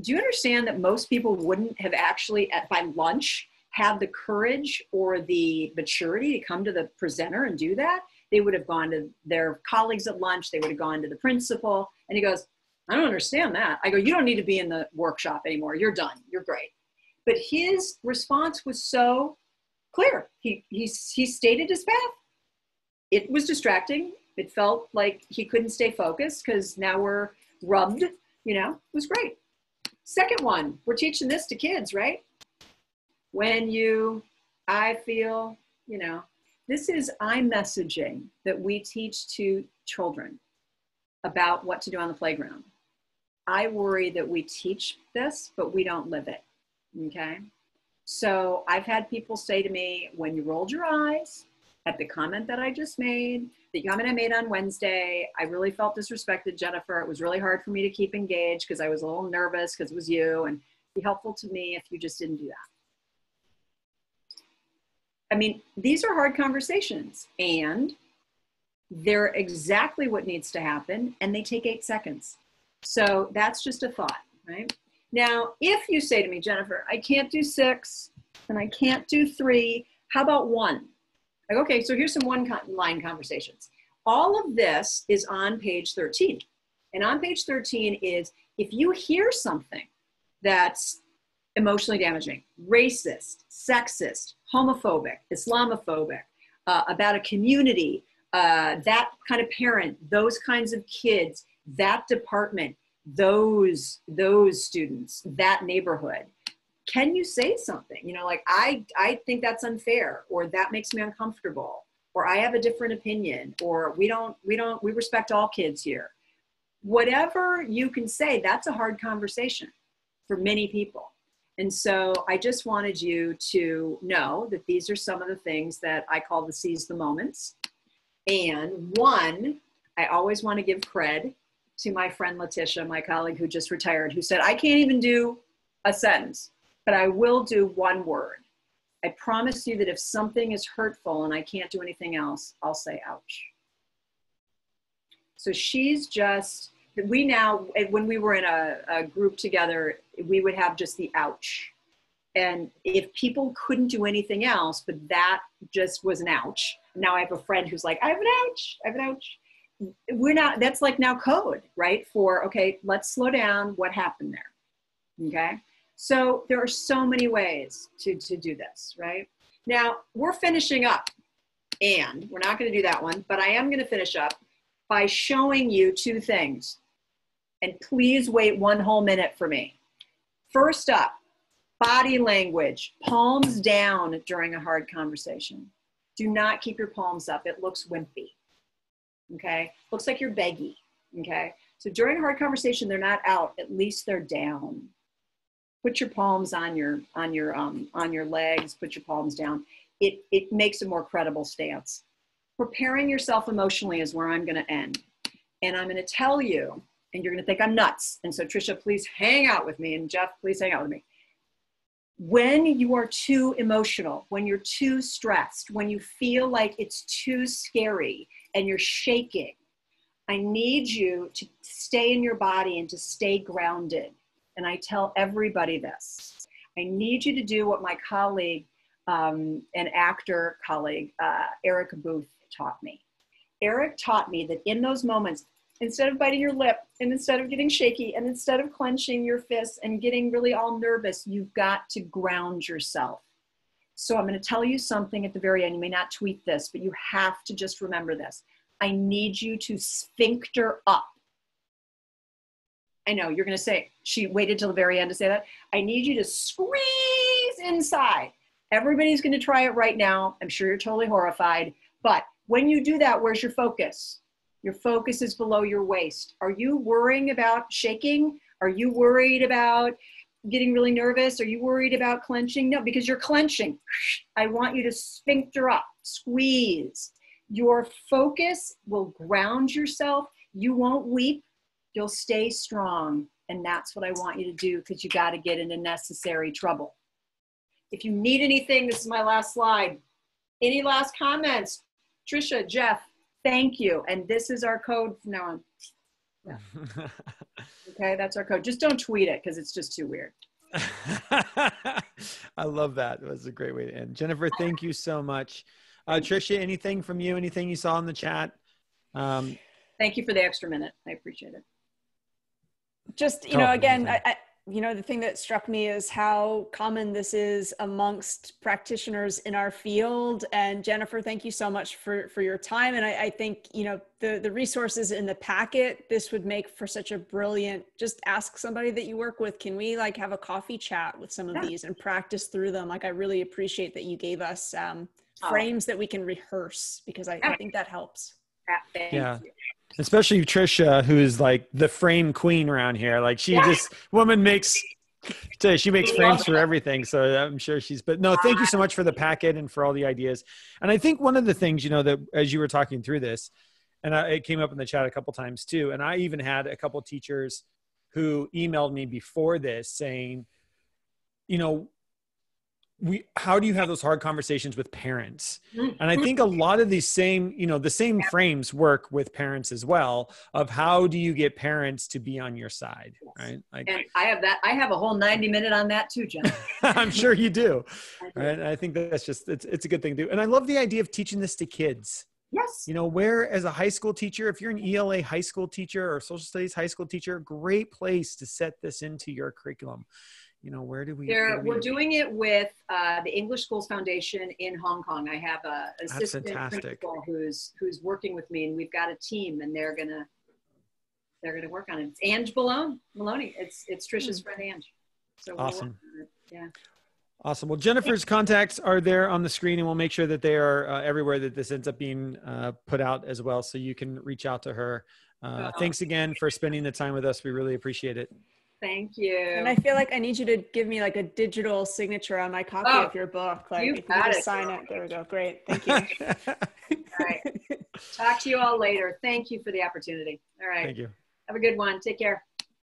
do you understand that most people wouldn't have actually at by lunch have the courage or the maturity to come to the presenter and do that. They would have gone to their colleagues at lunch. They would have gone to the principal. And he goes, I don't understand that. I go, You don't need to be in the workshop anymore. You're done. You're great. But his response was so clear. He, he, he stated his path. It was distracting. It felt like he couldn't stay focused because now we're rubbed, you know, it was great. Second one, we're teaching this to kids, right? When you, I feel, you know, this is I messaging that we teach to children about what to do on the playground. I worry that we teach this, but we don't live it. Okay. So I've had people say to me, when you rolled your eyes at the comment that I just made, the comment I made on Wednesday, I really felt disrespected, Jennifer. It was really hard for me to keep engaged because I was a little nervous because it was you, and be helpful to me if you just didn't do that. I mean, these are hard conversations, and they're exactly what needs to happen, and they take eight seconds. So that's just a thought, right? Now, if you say to me, Jennifer, I can't do six and I can't do three, how about one? Like, okay, so here's some one line conversations. All of this is on page 13. And on page 13 is if you hear something that's emotionally damaging, racist, sexist, homophobic, Islamophobic, uh, about a community, uh, that kind of parent, those kinds of kids, that department, those those students, that neighborhood, can you say something? You know like i i think that's unfair or that makes me uncomfortable or i have a different opinion or we don't we don't we respect all kids here. Whatever you can say that's a hard conversation for many people and so i just wanted you to know that these are some of the things that i call the seize the moments and one i always want to give cred to my friend letitia my colleague who just retired who said i can't even do a sentence but I will do one word. I promise you that if something is hurtful and I can't do anything else, I'll say ouch. So she's just, we now, eh, when we were in a, a group together, we would have just the ouch. And if people couldn't do anything else, but that just was an ouch. Now I have a friend who's like, I have an ouch, I have an ouch. We're not, that's like now code, right? For, okay, let's slow down. What happened there? Okay. So there are so many ways to, to do this, right? Now we're finishing up and we're not going to do that one, but I am going to finish up by showing you two things. And please wait one whole minute for me. First up, body language, palms down during a hard conversation. Do not keep your palms up. It looks wimpy. Okay? Looks like you're beggy. Okay? So during a hard conversation, they're not out, at least they're down put your palms on your on your um, on your legs put your palms down it it makes a more credible stance preparing yourself emotionally is where i'm going to end and i'm going to tell you and you're going to think i'm nuts and so trisha please hang out with me and jeff please hang out with me when you are too emotional when you're too stressed when you feel like it's too scary and you're shaking i need you to stay in your body and to stay grounded and I tell everybody this. I need you to do what my colleague, um, an actor colleague, uh, Eric Booth, taught me. Eric taught me that in those moments, instead of biting your lip and instead of getting shaky and instead of clenching your fists and getting really all nervous, you've got to ground yourself. So I'm going to tell you something at the very end. You may not tweet this, but you have to just remember this. I need you to sphincter up I know you're going to say, she waited till the very end to say that. I need you to squeeze inside. Everybody's going to try it right now. I'm sure you're totally horrified. But when you do that, where's your focus? Your focus is below your waist. Are you worrying about shaking? Are you worried about getting really nervous? Are you worried about clenching? No, because you're clenching. I want you to sphincter up, squeeze. Your focus will ground yourself. You won't weep You'll stay strong. And that's what I want you to do because you got to get into necessary trouble. If you need anything, this is my last slide. Any last comments? Trisha, Jeff, thank you. And this is our code from now on. Yeah. okay, that's our code. Just don't tweet it because it's just too weird. (laughs) I love that. It was a great way to end. Jennifer, thank you so much. Uh, Tricia, anything from you? Anything you saw in the chat? Um, Thank you for the extra minute. I appreciate it. Just, you know, Oh, again. I, I, you know, the thing that struck me is how common this is amongst practitioners in our field. And Jennifer, thank you so much for, for your time. And I, I think, you know, the, the resources in the packet, this would make for such a brilliant, just ask somebody that you work with, can we like have a coffee chat with some of Yeah. these and practice through them? Like, I really appreciate that you gave us um, Oh. frames that we can rehearse because I, I think that helps. Ah, Thank Yeah. Especially Trisha, who's like the frame queen around here. Like she just woman makes she makes frames for everything. So I'm sure she's but no, thank you so much for the packet and for all the ideas. And I think one of the things, you know, that as you were talking through this, and I, it came up in the chat a couple times too, and I even had a couple teachers who emailed me before this saying, you know, we how do you have those hard conversations with parents? Mm-hmm. And i think a lot of these same you know the same frames work with parents as well of how do you get parents to be on your side right? Like And I have that, I have a whole 90 minute on that too, Jen. (laughs) i'm sure you do (laughs) right? And i think that's just it's, it's a good thing to do. And i love the idea of teaching this to kids. Yes. you know where as a high school teacher if you're an ela high school teacher or social studies high school teacher great place to set this into your curriculum you know where do we, where There, do we're we- doing it with uh, the English Schools Foundation in Hong Kong. I have a assistant principal who's who's working with me, and we've got a team, and they're gonna they're gonna work on it. It's Ange Malone, Maloney. It's it's Trisha's friend Ange. So Awesome. working on it. Yeah. Awesome. Well, Jennifer's contacts are there on the screen, and we'll make sure that they are uh, everywhere that this ends up being uh, put out as well, so you can reach out to her. Uh, Oh. thanks again for spending the time with us. We really appreciate it. Thank you. And I feel like I need you to give me like a digital signature on my copy Oh, of your book. Like you if you just it, sign girl. it. There we go. Great. Thank you. (laughs) All right. Talk to you all later. Thank you for the opportunity. All right. Thank you. Have a good one. Take care.